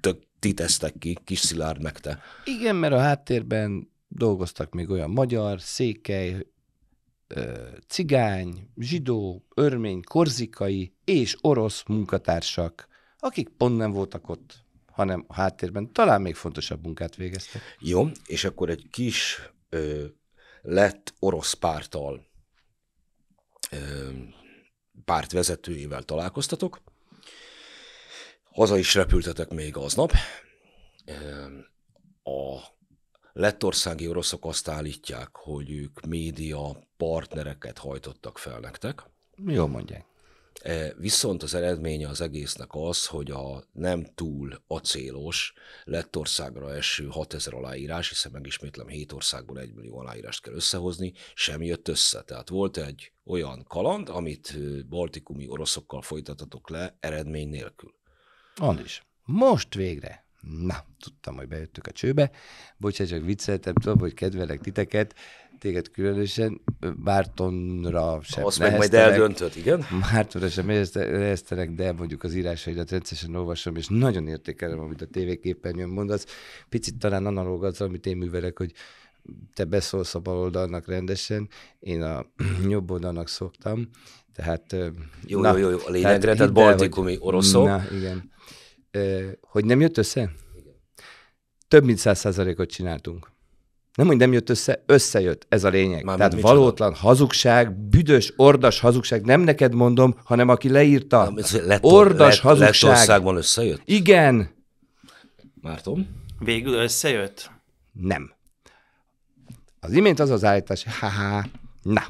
tök ti tesztek ki, kis szilárd meg te. Igen, mert a háttérben dolgoztak még olyan magyar, székely, cigány, zsidó, örmény, korzikai és orosz munkatársak, akik pont nem voltak ott, hanem a háttérben talán még fontosabb munkát végeztek. Jó, és akkor egy kis ö, lett orosz pártal ö, párt vezetőjével találkoztatok. Haza is repültetek még aznap. Ö, A lettországi oroszok azt állítják, hogy ők média partnereket hajtottak fel nektek. Jól mondják. E, Viszont az eredménye az egésznek az, hogy a nem túl acélos Lettországra eső 6000 aláírás, hiszen megismétlem 7 országból 1 millió aláírást kell összehozni, sem jött össze. Tehát volt egy olyan kaland, amit baltikumi oroszokkal folytatatok le eredmény nélkül. Andris, most végre. Na, tudtam, hogy bejöttök a csőbe. Bocsánat, csak vicceltem, tudom, hogy kedvelek titeket, téged különösen, Bártonra sem Azt meg majd eldöntöd, igen? Mártonra sem neheztelek, de mondjuk az írásaidat rendszeresen olvasom, és nagyon értékelem, amit a tévéképernyőn mondasz. Picit talán analóg az, amit én művelek, hogy te beszólsz a baloldalnak rendesen, én a jobb oldalnak szoktam, tehát... Jó, jó, jó, jó, a lényegre, tehát el, baltikumi hogy- oroszok. Na, igen. Hogy nem jött össze? Több mint száz százalékot csináltunk. Nem, hogy nem jött össze, összejött, ez a lényeg. Mármint Tehát valótlan hazugság, büdös, ordas hazugság, nem neked mondom, hanem aki leírta. Lett, ordas lett, hazugság. Lettországban összejött? Igen, Márton? Végül összejött? nem. Az imént az az állítás, haha, na,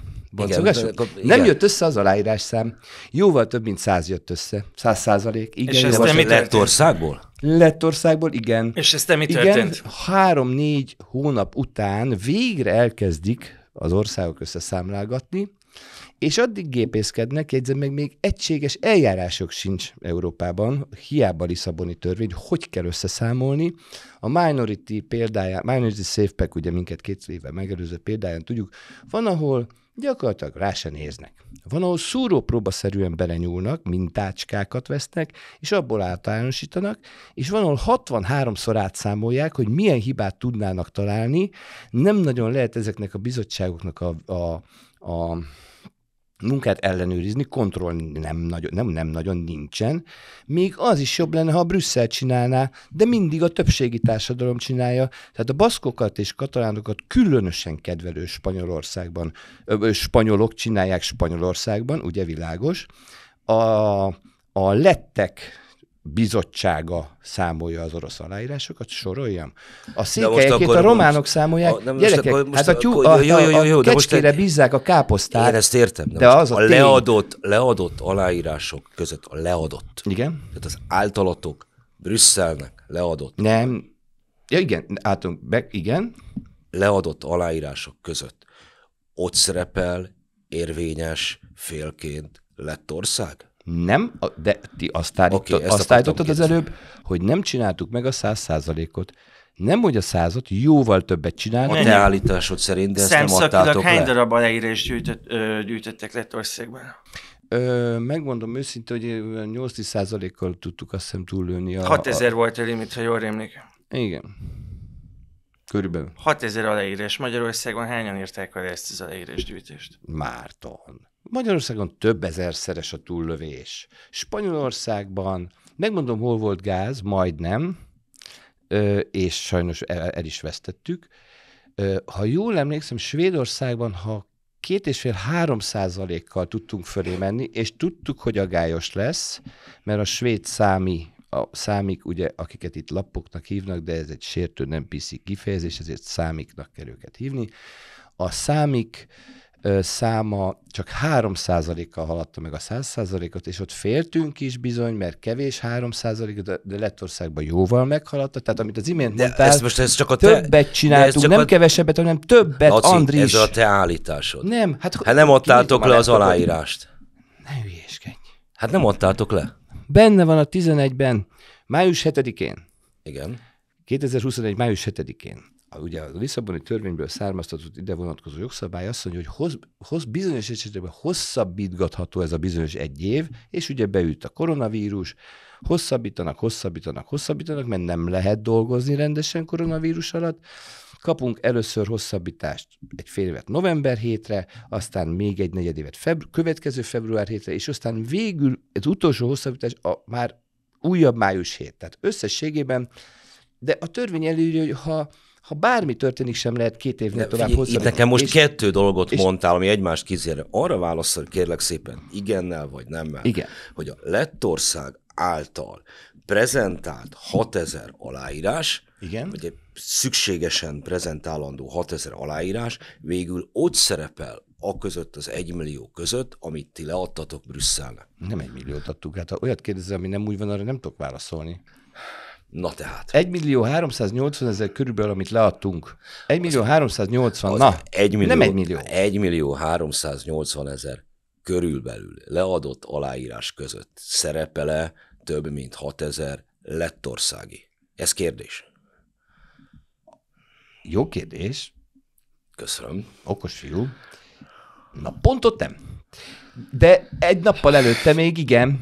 akkor- Nem igen. jött össze az aláírás szám. Jóval több, mint száz jött össze. Száz százalék. Igen, És ez nem mi történt? Lettországból? Lettországból, igen. És ez mi Igen, történt? három-négy hónap után végre elkezdik az országok összeszámlálgatni, és addig gépészkednek, jegyzem meg, még egységes eljárások sincs Európában, hiába Lisszaboni törvény, hogy kell összeszámolni. A Minority példáján, Minority Safe Pack, ugye minket két éve megelőző példáján tudjuk, van, ahol gyakorlatilag rá se néznek. Van, ahol szúrópróbaszerűen belenyúlnak, mintácskákat vesznek, és abból általánosítanak, és van, ahol 63-szor átszámolják, hogy milyen hibát tudnának találni. Nem nagyon lehet ezeknek a bizottságoknak a, a, a munkát ellenőrizni, kontroll nem nagyon, nem, nem nagyon nincsen. Még az is jobb lenne, ha a Brüsszel csinálná, de mindig a többségi társadalom csinálja. Tehát a baszkokat és katalánokat különösen kedvelő Spanyolországban, ö, spanyolok csinálják Spanyolországban, ugye világos. A, a lettek bizottsága számolja az orosz aláírásokat, soroljam. A székelyekét a románok most, számolják. A, gyerekek, most, hát a, tyú, a, jó, jó, jó, jó, a de most bízzák a káposztát. Én ezt értem. De, de az a, a leadott, leadott aláírások között a leadott. Igen. Tehát az általatok Brüsszelnek leadott. Nem. Ja, igen, álltunk be, igen. Leadott aláírások között ott szerepel érvényes félként lett ország? Nem, de ti azt, állít, okay, azt állítottad az előbb, hogy nem csináltuk meg a száz százalékot. Nem, hogy a százat, jóval többet csinálni. A te állításod szerint, de ezt nem adtátok hány darab aláírás gyűjtött, ö, gyűjtöttek Lettországban? Ö, megmondom őszintén, hogy 8 százalékkal tudtuk azt hiszem túllőni. A, 6000 a... volt a limit, ha jól rémlik. Igen. Körülbelül. 6000 aláírás. Magyarországon hányan írták el ezt az aláírás gyűjtést? Márton. Magyarországon több ezerszeres a túllövés. Spanyolországban, megmondom, hol volt gáz, majdnem, és sajnos el, is vesztettük. Ha jól emlékszem, Svédországban, ha két és fél három százalékkal tudtunk fölé menni, és tudtuk, hogy agályos lesz, mert a svéd számi, a számik, ugye, akiket itt lappoknak hívnak, de ez egy sértő, nem piszi kifejezés, ezért számiknak kell őket hívni. A számik száma csak 3%-kal haladta meg a 100%-ot, és ott féltünk is bizony, mert kevés 3%, de, de Lettországban jóval meghaladta. Tehát amit az imént de mondtál, ez most ez csak a te, többet csináltunk, nem a... kevesebbet, hanem többet, Laci, Andris. ez a te állításod. Nem, hát, hát nem adtátok le az aláírást. Ne hülyéskedj. Hát nem adtátok le. Benne van a 11-ben, május 7-én. Igen. 2021. május 7-én ugye a Lisszaboni törvényből származtatott ide vonatkozó jogszabály azt mondja, hogy hoz, hoz bizonyos esetben hosszabbítgatható ez a bizonyos egy év, és ugye beült a koronavírus, hosszabbítanak, hosszabbítanak, hosszabbítanak, mert nem lehet dolgozni rendesen koronavírus alatt, kapunk először hosszabbítást egy fél évet november hétre, aztán még egy negyedévet febru- következő február hétre, és aztán végül az utolsó hosszabbítás a már újabb május hét. Tehát összességében, de a törvény előírja, hogy ha ha bármi történik, sem lehet két évnél De tovább hozzá. Itt nekem most és, kettő dolgot és, mondtál, ami egymást kizérne. Arra válaszol, kérlek szépen, igennel vagy nemmel, igen. hogy a Lettország által prezentált 6000 aláírás, igen. vagy egy szükségesen prezentálandó 6000 aláírás végül ott szerepel a között, az egy millió között, amit ti leadtatok Brüsszelnek. Nem egy milliót adtuk, hát ha olyat kérdezel, ami nem úgy van, arra nem tudok válaszolni. Na tehát. 1 millió 380 ezer körülbelül, amit leadtunk. 1 millió 380, na, 1 millió, nem 1 millió. 1 millió 380 ezer körülbelül leadott aláírás között szerepele több mint 6 ezer lettországi? Ez kérdés. Jó kérdés. Köszönöm. Okos fiú. Na, pontot nem. De egy nappal előtte még igen.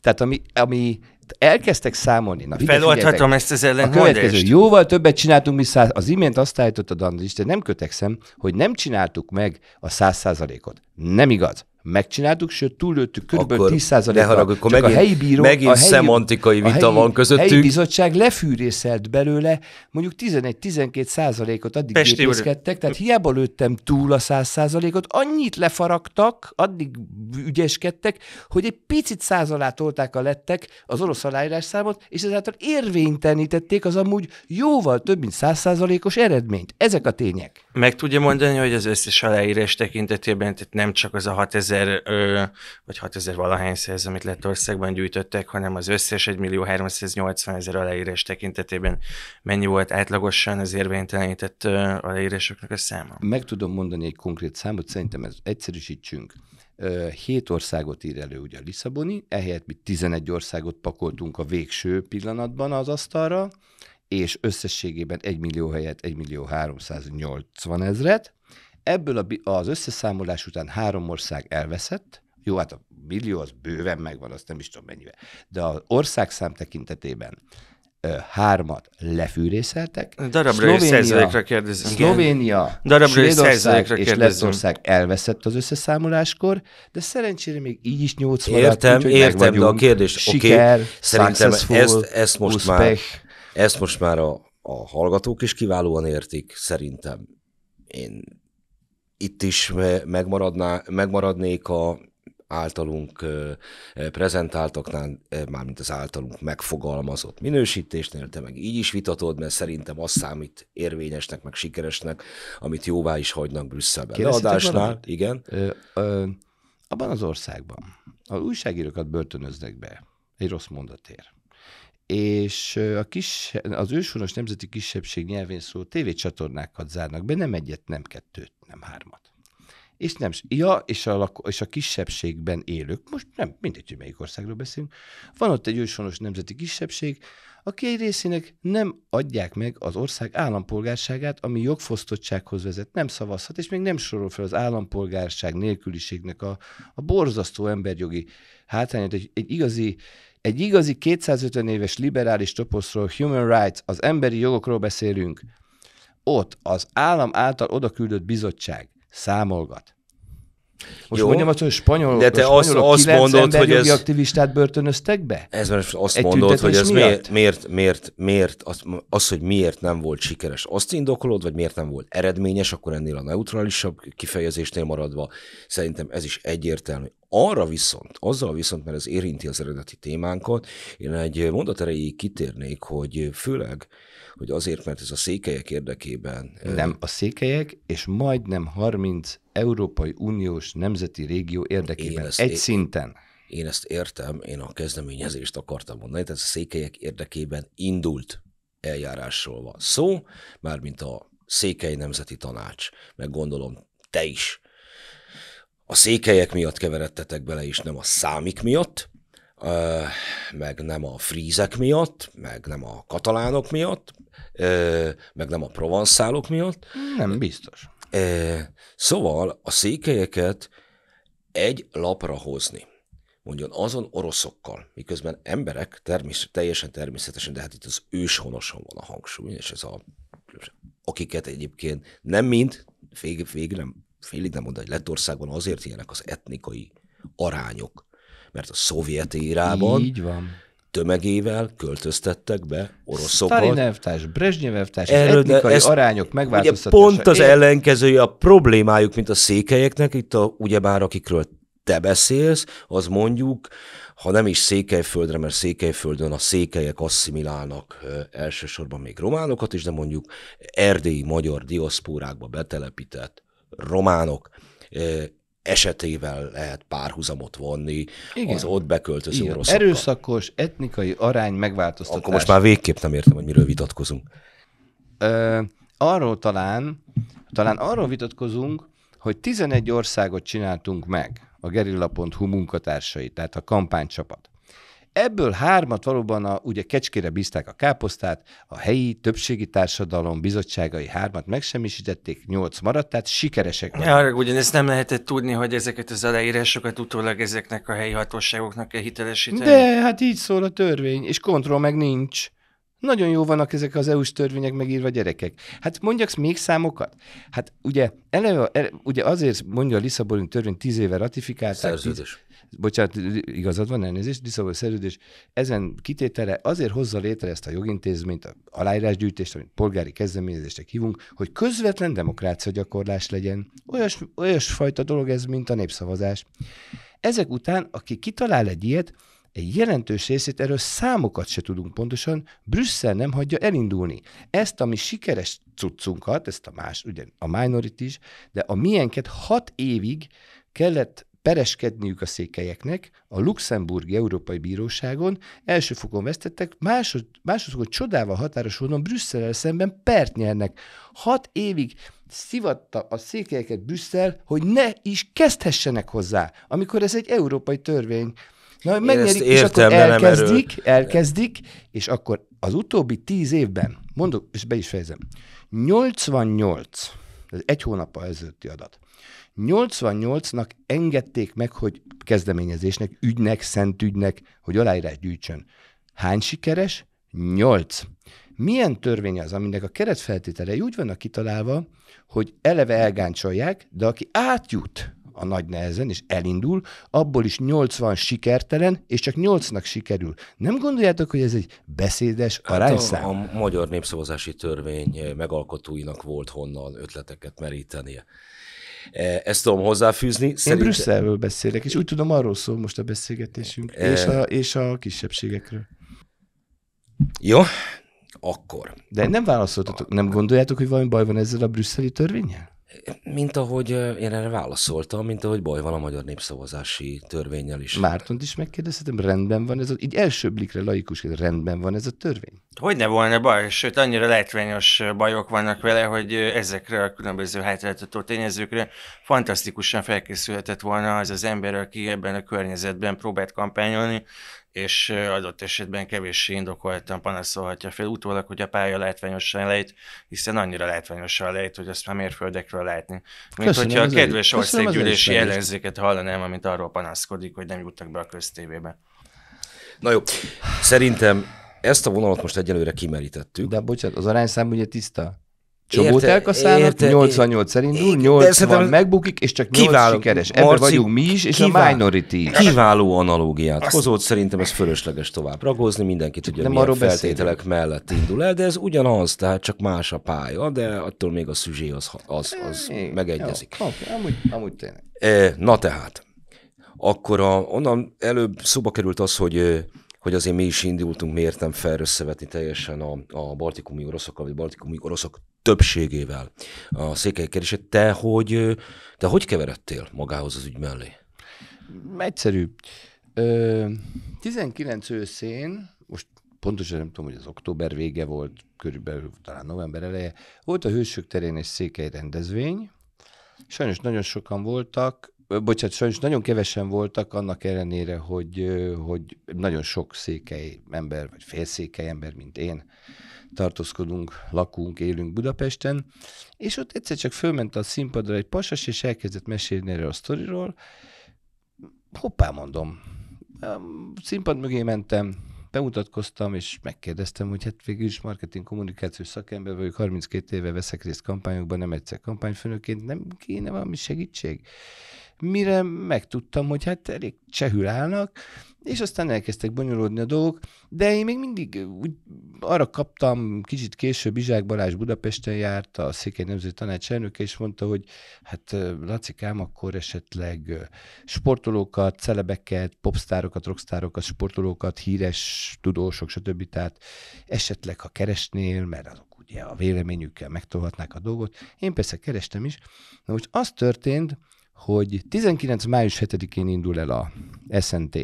Tehát ami, ami elkezdtek számolni. Na, Feloldhatom ezt az ellentmondást? A következő, jóval többet csináltunk, mint száz, az imént azt állítottad, Andris, de nem kötekszem, hogy nem csináltuk meg a száz százalékot. Nem igaz megcsináltuk, sőt túllőttük kb. 10%-kal. harag, akkor megint, a helyi bíró, megint a helyi, szemantikai vita a helyi, van közöttük. A helyi bizottság lefűrészelt belőle mondjuk 11-12 százalékot addig gépészkedtek, tehát hiába lőttem túl a 100 százalékot, annyit lefaragtak, addig ügyeskedtek, hogy egy picit száz alá tolták a lettek az orosz aláírás számot, és ezáltal érvénytelenítették az amúgy jóval több mint 100 százalékos eredményt. Ezek a tények. Meg tudja mondani, hogy az összes aláírás tekintetében, tehát nem csak az a 6000 6000 vagy 6000 valahány szerz, amit Lettországban gyűjtöttek, hanem az összes 1 millió 380 ezer aláírás tekintetében mennyi volt átlagosan az érvénytelenített aláírásoknak a száma? Meg tudom mondani egy konkrét számot, szerintem ez egyszerűsítsünk. Hét országot ír elő ugye a Lisszaboni, ehelyett mi 11 országot pakoltunk a végső pillanatban az asztalra, és összességében 1 millió helyett 1 millió 380 ezret, Ebből az összeszámolás után három ország elveszett, jó, hát a millió az bőven megvan, azt nem is tudom mennyivel, de az országszám tekintetében hármat lefűrészeltek. Darabra és szerzőkre kérdezem. Szlovénia, Darabra és és. Lettország elveszett az összeszámoláskor, de szerencsére még így is nyolc maradt. Értem, úgyhogy értem, de a kérdés, Siker, szerintem successful, ezt, ezt most már, ezt most már a, a hallgatók is kiválóan értik, szerintem én itt is me- megmaradná, megmaradnék a általunk prezentáltaknál, mármint az általunk megfogalmazott minősítésnél, te meg így is vitatod, mert szerintem az számít érvényesnek, meg sikeresnek, amit jóvá is hagynak Brüsszelben. Leadásnál, igen. Ö, ö, abban az országban a újságírókat börtönöznek be egy rossz mondatért. És a kis, az őshonos nemzeti kisebbség nyelvén szóló tévécsatornákat zárnak be, nem egyet, nem kettőt, nem hármat. És nem, ja, és a, és a kisebbségben élők, most nem, mindegy, hogy melyik országról beszélünk, van ott egy őshonos nemzeti kisebbség, aki egy részének nem adják meg az ország állampolgárságát, ami jogfosztottsághoz vezet, nem szavazhat, és még nem sorol fel az állampolgárság nélküliségnek a, a borzasztó emberjogi hátrányát. Egy, egy igazi egy igazi 250 éves liberális toposzról, human rights, az emberi jogokról beszélünk, ott az állam által oda küldött bizottság számolgat. Most Jó, mondjam azt, hogy spanyol, de te azt- spanyolok azt kilenc mondod, hogy ez- aktivistát börtönöztek be? Ez most azt Egy mondod, hogy ez miatt? miért, miért, miért, miért az, az, hogy miért nem volt sikeres, azt indokolod, vagy miért nem volt eredményes, akkor ennél a neutralisabb kifejezésnél maradva, szerintem ez is egyértelmű. Arra viszont, azzal viszont, mert ez érinti az eredeti témánkat, én egy mondat erejéig kitérnék, hogy főleg, hogy azért, mert ez a székelyek érdekében Nem, a székelyek és majdnem 30 Európai Uniós nemzeti régió érdekében. Én ezt Egy é- szinten. Én ezt értem, én a kezdeményezést akartam mondani, tehát a székelyek érdekében indult eljárásról van szó, mármint a Székely Nemzeti Tanács, meg gondolom te is. A székelyek miatt keveredtetek bele, és nem a számik miatt, meg nem a frízek miatt, meg nem a katalánok miatt, meg nem a provanszálok miatt, Nem biztos. Szóval a székelyeket egy lapra hozni, mondjon azon oroszokkal, miközben emberek termés, teljesen természetesen, de hát itt az őshonoson van a hangsúly, és ez a, akiket egyébként nem mind, végig, végig nem, félig nem mondani, hogy Lettországban azért ilyenek az etnikai arányok, mert a szovjet érában Így van. Tömegével költöztettek be oroszokat. Stalin elvtárs, Brezsnyev elvtárs, Erről, etnikai ez- arányok Ugye megváltoztatása. pont az ellenkezője a problémájuk, mint a székelyeknek, itt a, ugyebár akikről te beszélsz, az mondjuk, ha nem is Székelyföldre, mert Székelyföldön a székelyek asszimilálnak elsősorban még románokat is, de mondjuk erdélyi magyar diaszpórákba betelepített románok esetével lehet párhuzamot vonni Igen. az ott beköltöző Igen. oroszokkal. Erőszakos etnikai arány megváltoztatás. Akkor most már végképp nem értem, hogy miről vitatkozunk. Ö, arról talán, talán arról vitatkozunk, hogy 11 országot csináltunk meg, a gerilla.hu munkatársai, tehát a kampánycsapat. Ebből hármat valóban a, ugye kecskére bízták a káposztát, a helyi többségi társadalom bizottságai hármat megsemmisítették, nyolc maradt, tehát sikeresek Ja, voltak. arra ugyanezt nem lehetett tudni, hogy ezeket az aláírásokat utólag ezeknek a helyi hatóságoknak kell hitelesíteni. De hát így szól a törvény, és kontroll meg nincs. Nagyon jó vannak ezek az EU-s törvények megírva gyerekek. Hát mondjak még számokat? Hát ugye, eleve, ele, ugye azért mondja a Lisszaboni törvény tíz éve ratifikálták. tíz- Szerződés. Bocsánat, igazad van, elnézést, Lisszaboni szerződés, ezen kitétele azért hozza létre ezt a jogintézményt, a aláírásgyűjtést, amit polgári kezdeményezésnek hívunk, hogy közvetlen demokrácia gyakorlás legyen. Olyas, olyasfajta dolog ez, mint a népszavazás. Ezek után, aki kitalál egy ilyet, egy jelentős részét, erről számokat se tudunk pontosan, Brüsszel nem hagyja elindulni. Ezt a mi sikeres cuccunkat, ezt a más, ugye a minority is, de a miénket hat évig kellett pereskedniük a székelyeknek a luxemburgi Európai Bíróságon, első fokon vesztettek, másod, másodfokon csodával határos módon Brüsszellel szemben pert nyernek. Hat évig szivatta a székelyeket Brüsszel, hogy ne is kezdhessenek hozzá, amikor ez egy európai törvény. Na, megnyerik, és akkor elkezdik, elkezdik, és akkor az utóbbi tíz évben, mondok, és be is fejezem, 88, ez egy hónappal ezelőtti adat, 88-nak engedték meg, hogy kezdeményezésnek, ügynek, szent ügynek, hogy aláírás gyűjtsön. Hány sikeres? Nyolc. Milyen törvény az, aminek a keretfeltételei úgy vannak kitalálva, hogy eleve elgáncsolják, de aki átjut a nagy nehezen, és elindul, abból is 80 sikertelen, és csak 8-nak sikerül. Nem gondoljátok, hogy ez egy beszédes arányszám? Hát a, a magyar népszavazási törvény megalkotóinak volt honnan ötleteket merítenie. E, Ezt tudom hozzáfűzni. Én Szerinte- Brüsszelről beszélek, és úgy tudom, arról szól most a beszélgetésünk, E- és, a, és a kisebbségekről. Jó, akkor. De nem válaszoltatok, nem gondoljátok, hogy valami baj van ezzel a brüsszeli törvényel? Mint ahogy én erre válaszoltam, mint ahogy baj van a magyar népszavazási törvényel is. Mártont is megkérdezhetem, rendben van ez a, így első blikre laikusként rendben van ez a törvény? Hogy ne volna baj, sőt annyira látványos bajok vannak vele, hogy ezekre a különböző hátráltató tényezőkre fantasztikusan felkészülhetett volna az az ember, aki ebben a környezetben próbált kampányolni, és adott esetben kevéssé indokoltan panaszolhatja fel utólag, hogy a pálya látványosan lejt, hiszen annyira látványosan lejt, hogy azt már mérföldekről látni. Mint Köszönöm hogyha a kedves országgyűlési ellenzéket hallanám, amint arról panaszkodik, hogy nem jutnak be a köztévébe. Na jó, szerintem ezt a vonalat most egyelőre kimerítettük. De bocsánat, az arányszám ugye tiszta. Csobót Érte- elkaszálnak, érte- 88 elindul, Igen, de 80 szerintem megbukik, és csak 8 kiváló- sikeres. Ebben Marci, vagyunk mi is, és a kiváló- minority is. Kiváló analógiát Azt... hozott, szerintem ez fölösleges tovább ragozni, mindenki tudja, nem milyen arról feltételek mellett indul el, de ez ugyanaz, tehát csak más a pálya, de attól még a szüzsé az, az, az Igen, megegyezik. Jó, oké, amúgy, amúgy tényleg. E, Na tehát, akkor a, onnan előbb szóba került az, hogy ö, hogy azért mi is indultunk, miért nem fel összevetni teljesen a, a baltikumi oroszokkal, vagy baltikumi oroszok többségével a székelykerését. Te hogy, te hogy keveredtél magához az ügy mellé? Egyszerű. Ö, 19 őszén, most pontosan nem tudom, hogy az október vége volt, körülbelül talán november eleje, volt a Hősök terén egy székely rendezvény, sajnos nagyon sokan voltak, bocsánat, sajnos nagyon kevesen voltak, annak ellenére, hogy, hogy nagyon sok székely ember, vagy félszékely ember, mint én, tartózkodunk, lakunk, élünk Budapesten, és ott egyszer csak fölment a színpadra egy pasas, és elkezdett mesélni erről a sztoriról, hoppá mondom. Öm, Színpad mögé mentem, bemutatkoztam, és megkérdeztem, hogy hát végül is marketing kommunikációs szakember vagyok, 32 éve veszek részt kampányokban, nem egyszer kampányfőnökként, nem kéne valami segítség? Mire megtudtam, hogy hát elég csehül állnak, és aztán elkezdtek bonyolódni a dolgok, de én még mindig úgy arra kaptam, kicsit később Izsák Balázs Budapesten járt, a Székely Nemzeti Tanács elnöke, és mondta, hogy hát Lacikám, akkor esetleg sportolókat, celebeket, popstárokat, rockstárokat, sportolókat, híres tudósok, stb. Tehát esetleg, ha keresnél, mert azok ugye a véleményükkel megtolhatnák a dolgot. Én persze kerestem is. Na most az történt, hogy 19. május 7-én indul el a SNT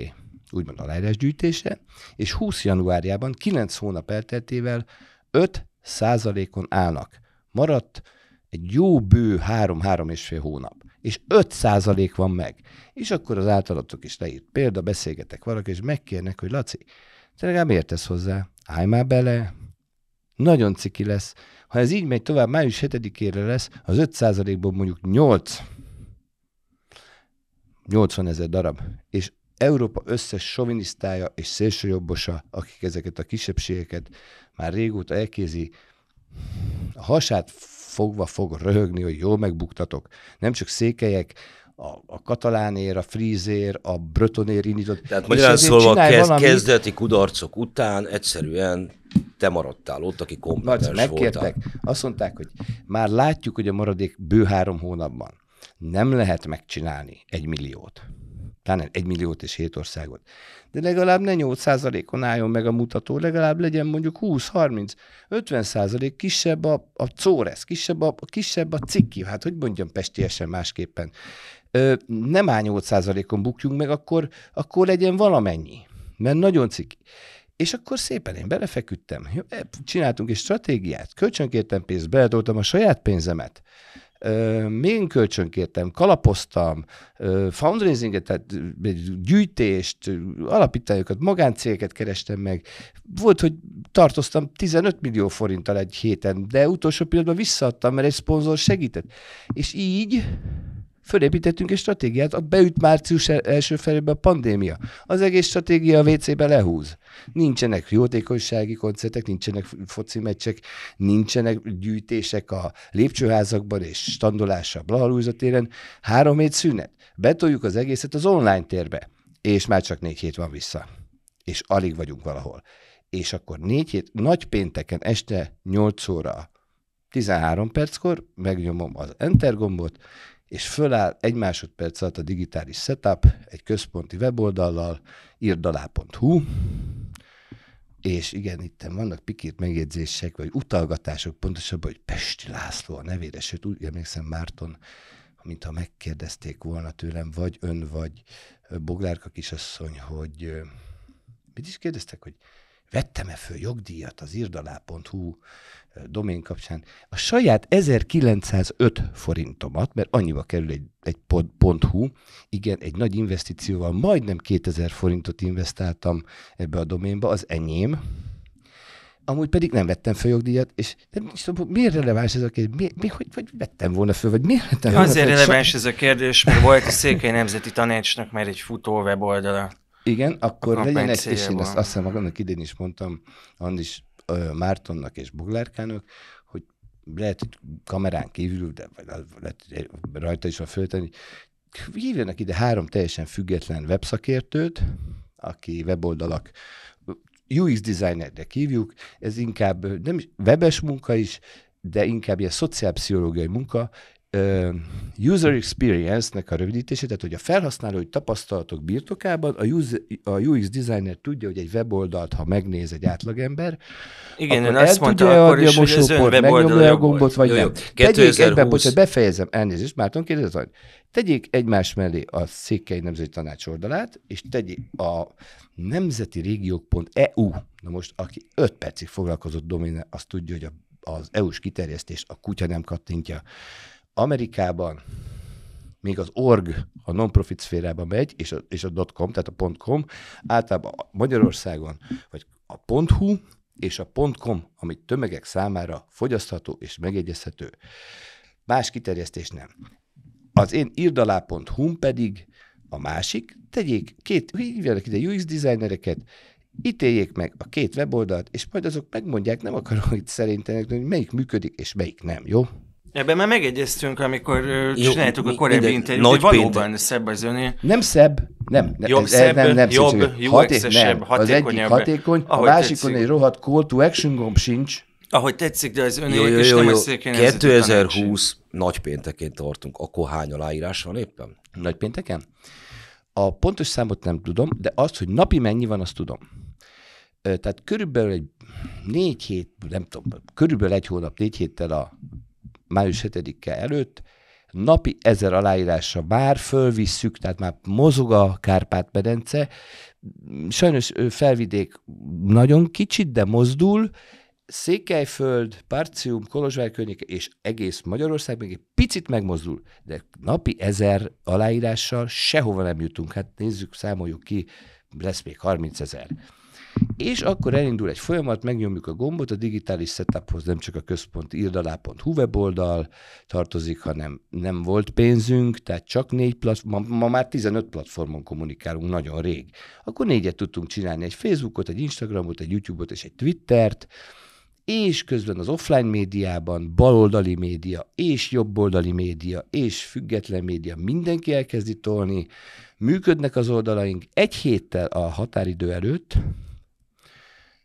úgymond aláírásgyűjtése, és 20 januárjában, 9 hónap elteltével 5 százalékon állnak. Maradt egy jó bő 3-3 és fél hónap, és 5 százalék van meg. És akkor az általatok is leírt példa, beszélgetek valaki, és megkérnek, hogy Laci, te legalább értesz hozzá, állj már bele, nagyon ciki lesz. Ha ez így megy tovább, május 7-ére lesz, az 5 százalékból mondjuk 8 80 ezer darab, és Európa összes sovinisztája és szélsőjobbosa, akik ezeket a kisebbségeket már régóta elkézi, a hasát fogva fog röhögni, hogy jól megbuktatok. Nem csak székelyek, a, a katalánér, a frízér, a brötonér indított. Tehát magyarán szólva kezd, valamit. kezdeti kudarcok után egyszerűen te maradtál ott, aki kompetens megkértek, voltál. azt mondták, hogy már látjuk, hogy a maradék bő három hónapban nem lehet megcsinálni egy milliót. Talán egy milliót és hét országot. De legalább ne 8%-on álljon meg a mutató, legalább legyen mondjuk 20, 30, 50 százalék kisebb a, a córesz, kisebb a, kisebb a cikki, hát hogy mondjam pestiesen másképpen. Ö, nem áll 8 százalékon bukjunk meg, akkor, akkor legyen valamennyi, mert nagyon ciki. És akkor szépen én belefeküdtem, e, csináltunk egy stratégiát, kölcsönkértem pénzt, beletoltam a saját pénzemet, Még kölcsönkértem, kalapoztam, fundraisinget, tehát gyűjtést, alapítványokat, magáncégeket kerestem meg. Volt, hogy tartoztam 15 millió forinttal egy héten, de utolsó pillanatban visszaadtam, mert egy szponzor segített. És így Fölépítettünk egy stratégiát, a beüt március el- első felében a pandémia. Az egész stratégia a WC-be lehúz. Nincsenek jótékonysági koncertek, nincsenek foci meccsek, nincsenek gyűjtések a lépcsőházakban és standolás a Blahalúza téren. Három hét szünet. Betoljuk az egészet az online térbe, és már csak négy hét van vissza. És alig vagyunk valahol. És akkor négy hét, nagy pénteken este 8 óra 13 perckor megnyomom az Enter gombot, és föláll egy másodperc alatt a digitális setup egy központi weboldallal, irdalá.hu, és igen, itt vannak pikírt megjegyzések, vagy utalgatások, pontosabban, hogy Pesti László a nevére, sőt úgy emlékszem Márton, mintha megkérdezték volna tőlem, vagy ön, vagy Boglárka kisasszony, hogy mit is kérdeztek, hogy vettem-e föl jogdíjat az irdalá.hu domén kapcsán. A saját 1905 forintomat, mert annyiba kerül egy, egy pont, pont .hu, igen, egy nagy investícióval majdnem 2000 forintot investáltam ebbe a doménba, az enyém, amúgy pedig nem vettem fel jogdíjat, és nem is tudom, miért releváns ez a kérdés, mi, mi, hogy, vagy vettem volna föl, vagy miért vettem volna Azért föl? releváns ez a kérdés, mert volt a Székely Nemzeti Tanácsnak már egy futó weboldala. Igen, akkor A legyen ez, és én azt, azt hiszem annak idén is mondtam, Andis Mártonnak és Boglárkának, hogy lehet, hogy kamerán kívül, de lehet, hogy rajta is van föltenni, hívjanak ide három teljesen független webszakértőt, aki weboldalak UX designernek hívjuk, ez inkább nem is webes munka is, de inkább ilyen szociálpszichológiai munka, user experience-nek a rövidítése, tehát hogy a felhasználói tapasztalatok birtokában a, user, a UX designer tudja, hogy egy weboldalt, ha megnéz egy átlagember, Igen, akkor azt el mondta tudja akkor adni is, a mosóport, megnyomja a gombot, volt. vagy Jó, jó. nem. Tegyék 2020. egybe, bocsánat, befejezem, elnézést, Márton kérdez, hogy tegyék egymás mellé a Székely Nemzeti Tanács oldalát, és tegyék a nemzeti régiók.eu, na most aki 5 percig foglalkozott doméne, azt tudja, hogy a, az EU-s kiterjesztés a kutya nem kattintja. Amerikában még az org a non-profit szférában megy, és a, és a .com, tehát a .com, általában Magyarországon, vagy a .hu és a .com, ami tömegek számára fogyasztható és megjegyezhető. Más kiterjesztés nem. Az én irdalá.hu pedig a másik, tegyék két, hívjanak ide UX designereket, ítéljék meg a két weboldalt, és majd azok megmondják, nem akarom itt szerintenek, hogy melyik működik, és melyik nem, jó? Ebben már megegyeztünk, amikor Jó, csináltuk a korábbi mindegy. interjút, hogy valóban péntek. szebb az öné. Nem szebb, nem. ne- Jobb, ez- szebb, nem, nem, jobb, szükség. jó Haté- nem, Az egyik hatékonyabb. hatékony, a Ahogy másikon tetszik. egy rohadt call to action gomb sincs. Ahogy tetszik, de az öné, Jó, jó, és jó, nem a jó. Székely Nemzeti Tanácsi. 2020 nagy péntekén tartunk, akkor hány aláírás van éppen? Nagy pénteken? A pontos számot nem tudom, de azt, hogy napi mennyi van, azt tudom. Ö, Tehát körülbelül egy négy hét, nem tudom, körülbelül egy hónap, négy héttel a május 7-e előtt napi ezer aláírásra már fölvisszük, tehát már mozog a Kárpát-medence. Sajnos felvidék nagyon kicsit, de mozdul. Székelyföld, Parcium, Kolozsvár környéke és egész Magyarország még egy picit megmozdul, de napi ezer aláírással sehova nem jutunk. Hát nézzük, számoljuk ki, lesz még 30 ezer. És akkor elindul egy folyamat, megnyomjuk a gombot, a digitális setuphoz nem csak a központi irdalá.hu weboldal tartozik, hanem nem volt pénzünk, tehát csak négy platform, ma, ma már 15 platformon kommunikálunk nagyon rég. Akkor négyet tudtunk csinálni, egy Facebookot, egy Instagramot, egy YouTubeot és egy Twittert, és közben az offline médiában baloldali média, és jobboldali média, és független média, mindenki elkezdi tolni, működnek az oldalaink. Egy héttel a határidő előtt,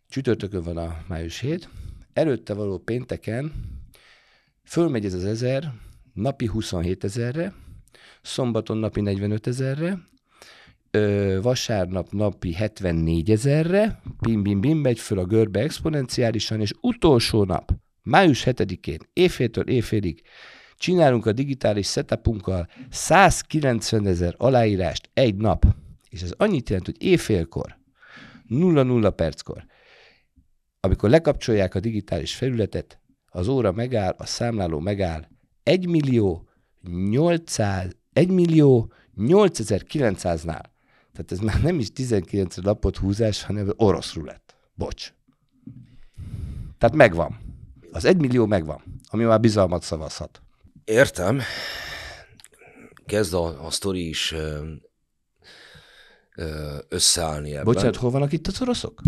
csütörtökön van a május hét, előtte való pénteken fölmegy ez az ezer, napi 27 ezerre, szombaton napi 45 ezerre, vasárnap napi 74 ezerre, bim, bim, bim, megy föl a görbe exponenciálisan, és utolsó nap, május 7-én, éjféltől éjfélig csinálunk a digitális setupunkkal 190 ezer aláírást egy nap. És ez annyit jelent, hogy éjfélkor, 0-0 perckor, amikor lekapcsolják a digitális felületet, az óra megáll, a számláló megáll 1 millió 800, 1 millió 8900-nál. Tehát ez már nem is 19 lapot húzás, hanem orosz rulett. Bocs. Tehát megvan. Az 1 millió megvan, ami már bizalmat szavazhat. Értem. kezd a, a sztori is ö, ö, összeállni ebben. Bocsánat, hol vannak itt az oroszok?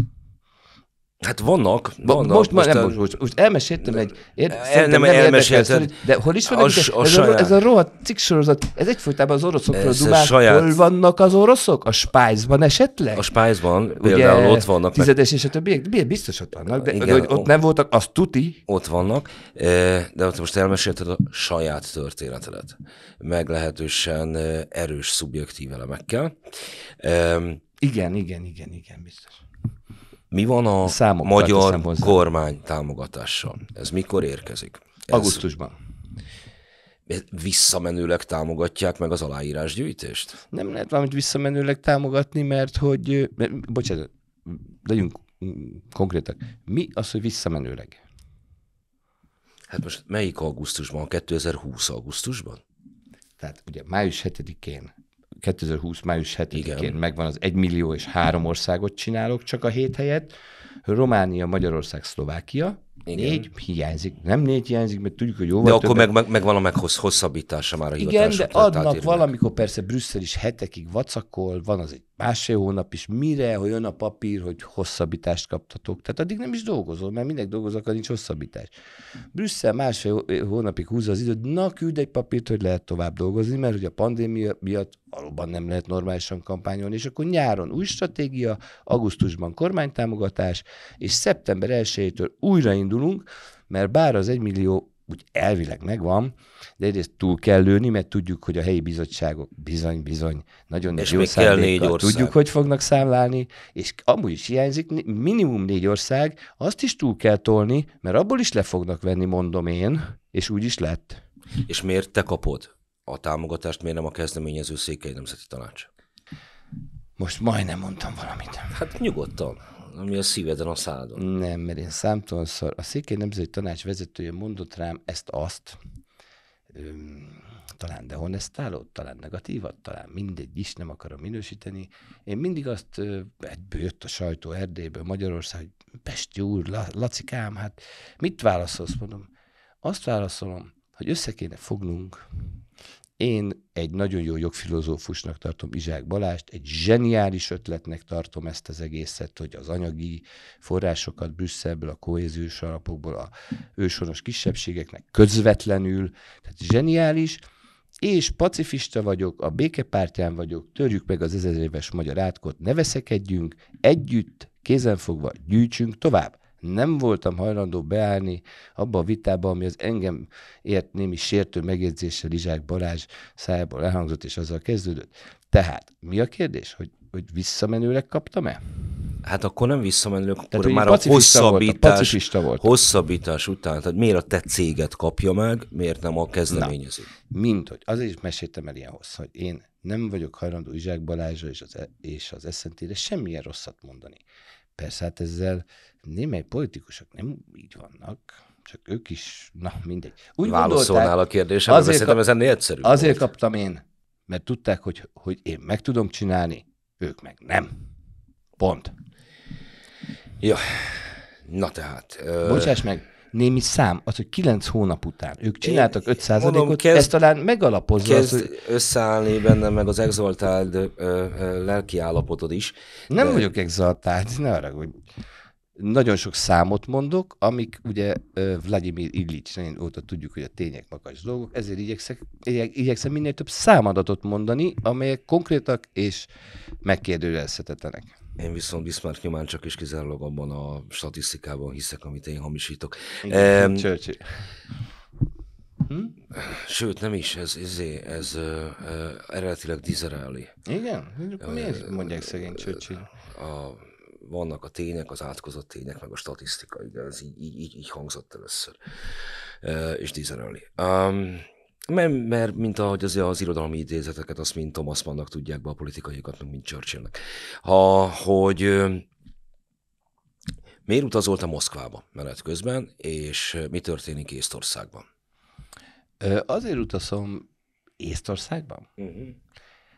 Hát vannak, vannak. most, most, nem, a- most, most, elmeséltem egy, ér, El- nem nem, elmesélted. De hol is A vannak? s- Ez, a ez, a, ez rohadt cikk sorozat, ez egyfolytában az oroszokról Ez dumál. saját- Hol vannak az oroszok? A Spice-ban esetleg? A Spice-ban például ott vannak, Tizedes és a többiek, miért biztos ott vannak, de, Igen, de hogy ott nem voltak, az tuti. ott vannak, eh, de ott most elmesélted a saját történetedet, meglehetősen eh, erős szubjektív elemekkel. Em, Igen, igen, igen, igen, biztos. Mi van a Számokkal magyar kormány támogatással? Ez mikor érkezik? Ez Augusztusban. visszamenőleg támogatják meg az aláírásgyűjtést? Nem lehet valamit visszamenőleg támogatni, mert hogy, bocsánat, legyünk konkrétak. Mi az, hogy visszamenőleg? Hát most melyik augusztusban? 2020 augusztusban? Tehát ugye május 7-én, 2020 május 7-én Igen. megvan az 1 millió és három országot csinálok csak a hét helyett. Románia, Magyarország, Szlovákia. Igen. Négy hiányzik. Nem négy hiányzik, mert tudjuk, hogy De jóval akkor többet- meg, meg, meg van a meghosszabbítása már a Igen, de adnak átírva. valamikor persze Brüsszel is hetekig vacakol, van az egy másfél hónap is, mire, hogy jön a papír, hogy hosszabbítást kaptatok. Tehát addig nem is dolgozol, mert mindenki dolgozol, akkor nincs hosszabbítás. Brüsszel másfél hó- hónapig húzza az időt, na küld egy papírt, hogy lehet tovább dolgozni, mert hogy a pandémia miatt valóban nem lehet normálisan kampányolni, és akkor nyáron új stratégia, augusztusban kormánytámogatás, és szeptember 1-től újraindulunk, mert bár az egymillió úgy elvileg megvan, de egyrészt túl kell lőni, mert tudjuk, hogy a helyi bizottságok bizony, bizony, nagyon És kell szándékkal. Tudjuk, hogy fognak számlálni, és amúgy is hiányzik minimum négy ország, azt is túl kell tolni, mert abból is le fognak venni, mondom én, és úgy is lett. És miért te kapod a támogatást, miért nem a kezdeményező székely nemzeti tanács? Most majdnem mondtam valamit. Hát nyugodtan, ami a szíveden, a szádon. Nem, mert én számtalanszor, a Székely Nemzeti Tanács vezetője mondott rám ezt-azt, talán dehonestálót, talán negatívat, talán mindegy is, nem akarom minősíteni. Én mindig azt, egyből jött a sajtó Erdélyből, Magyarország, hogy Pesti úr, La, Lacikám, hát mit válaszolsz, mondom? Azt válaszolom, hogy össze kéne fognunk. Én egy nagyon jó jogfilozófusnak tartom Izsák Balást, egy zseniális ötletnek tartom ezt az egészet, hogy az anyagi forrásokat Brüsszelből, a kohéziós alapokból, a ősonos kisebbségeknek közvetlenül, tehát zseniális, és pacifista vagyok, a békepártyán vagyok, törjük meg az ezer éves magyar átkot, ne veszekedjünk, együtt, kézenfogva gyűjtsünk tovább. Nem voltam hajlandó beállni abba a vitába, ami az engem ért némi sértő megjegyzéssel Izsák Balázs szájából elhangzott, és azzal kezdődött. Tehát mi a kérdés? Hogy, hogy visszamenőleg kaptam-e? Hát akkor nem visszamenőleg, akkor Tehát, már a hosszabbítás, pacifista voltam. hosszabbítás után, tehát miért a te céget kapja meg, miért nem a kezdeményező? Mint hogy, azért is meséltem el ilyen hosszú, hogy én nem vagyok hajlandó Izsák Balázsra és az, és az SZNT-re semmilyen rosszat mondani. Persze hát ezzel némely politikusok nem így vannak, csak ők is, na mindegy. Úgy Válaszolnál a kérdésemre, azért szerintem kap- ez ennél egyszerűbb Azért volt. kaptam én, mert tudták, hogy, hogy én meg tudom csinálni, ők meg nem. Pont. Ja, na tehát. ö, Bocsáss meg, némi szám, az, hogy kilenc hónap után ők csináltak Én- 5 mondom, ot ez talán megalapozza az, Kezd hogy összeállni bennem meg az exaltált ö, ö, lelki állapotod is. nem de- vagyok exaltált, ne arra, hogy nagyon sok számot mondok, amik ugye Vladimir Illich óta tudjuk, hogy a tények makacs dolgok, ezért igyekszek, igyek- igyekszem minél több számadatot mondani, amelyek konkrétak és megkérdőjelezhetetlenek. Én viszont Bismarck nyomán csak is kizárólag abban a statisztikában hiszek, amit én hamisítok. Igen, Em, Churchill. Sőt, nem is, ez, ez, ez ö, ö, eredetileg Disraeli. Igen? Miért mondják szegény Churchill? A, vannak a tények, az átkozott tények, meg a statisztika, igen, ez így, így, így, hangzott először. És Disraeli. Um, mert, mert, mint ahogy az, az irodalmi idézeteket, azt mind Thomas Mannnak tudják be a politikaiakat, meg mint Churchillnek. Ha, hogy miért utazoltam Moszkvába menet közben, és mi történik Észtországban? Azért utazom Észtországban? Uh-huh.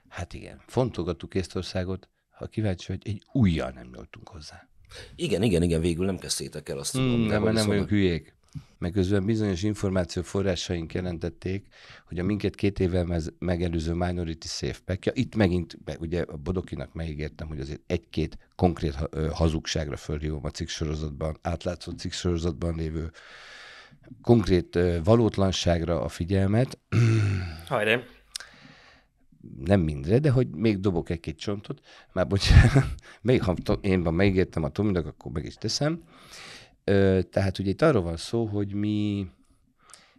Hát igen, fontolgattuk Észtországot, ha kíváncsi vagy, egy újjal nem nyúltunk hozzá. Igen, igen, igen, végül nem kezdtétek el azt tudom. Hmm, de nem, hogy mert nem vagyunk hülyék. meg közben bizonyos információforrásaink jelentették, hogy a minket két évvel megelőző Minority Safe pack itt megint, ugye a Bodokinak megígértem, hogy azért egy-két konkrét hazugságra fölhívom a cikksorozatban, átlátszó cikksorozatban lévő konkrét valótlanságra a figyelmet. Hajrá! Nem mindre, de hogy még dobok egy-két csontot, már bocsánat, még ha én megígértem a Tominak, akkor meg is teszem. Ö, tehát ugye itt arról van szó, hogy mi,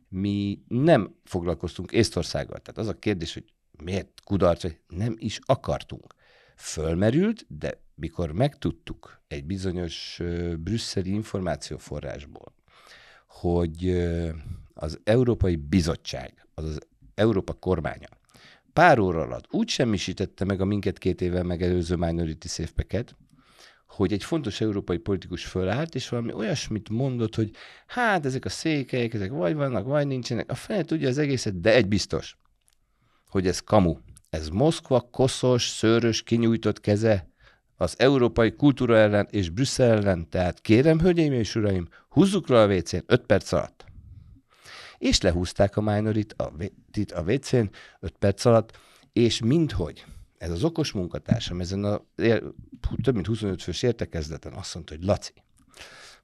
mi nem foglalkoztunk Észtországgal. Tehát az a kérdés, hogy miért kudarc, vagy nem is akartunk. Fölmerült, de mikor megtudtuk egy bizonyos ö, brüsszeli információforrásból, hogy ö, az Európai Bizottság, az az Európa kormánya pár óra alatt úgy semmisítette meg a minket két évvel megelőző Minority Safe Packet, hogy egy fontos európai politikus fölállt, és valami olyasmit mondott, hogy hát ezek a székelyek, ezek vagy vannak, vagy nincsenek. A fene tudja az egészet, de egy biztos, hogy ez kamu. Ez Moszkva koszos, szőrös, kinyújtott keze az európai kultúra ellen és Brüsszel ellen. Tehát kérem, hölgyeim és uraim, húzzuk le a WC-n 5 perc alatt. És lehúzták a minorit a, a WC-n 5 perc alatt, és mindhogy ez az okos munkatársam ezen a több mint 25 fős értekezleten azt mondta, hogy Laci,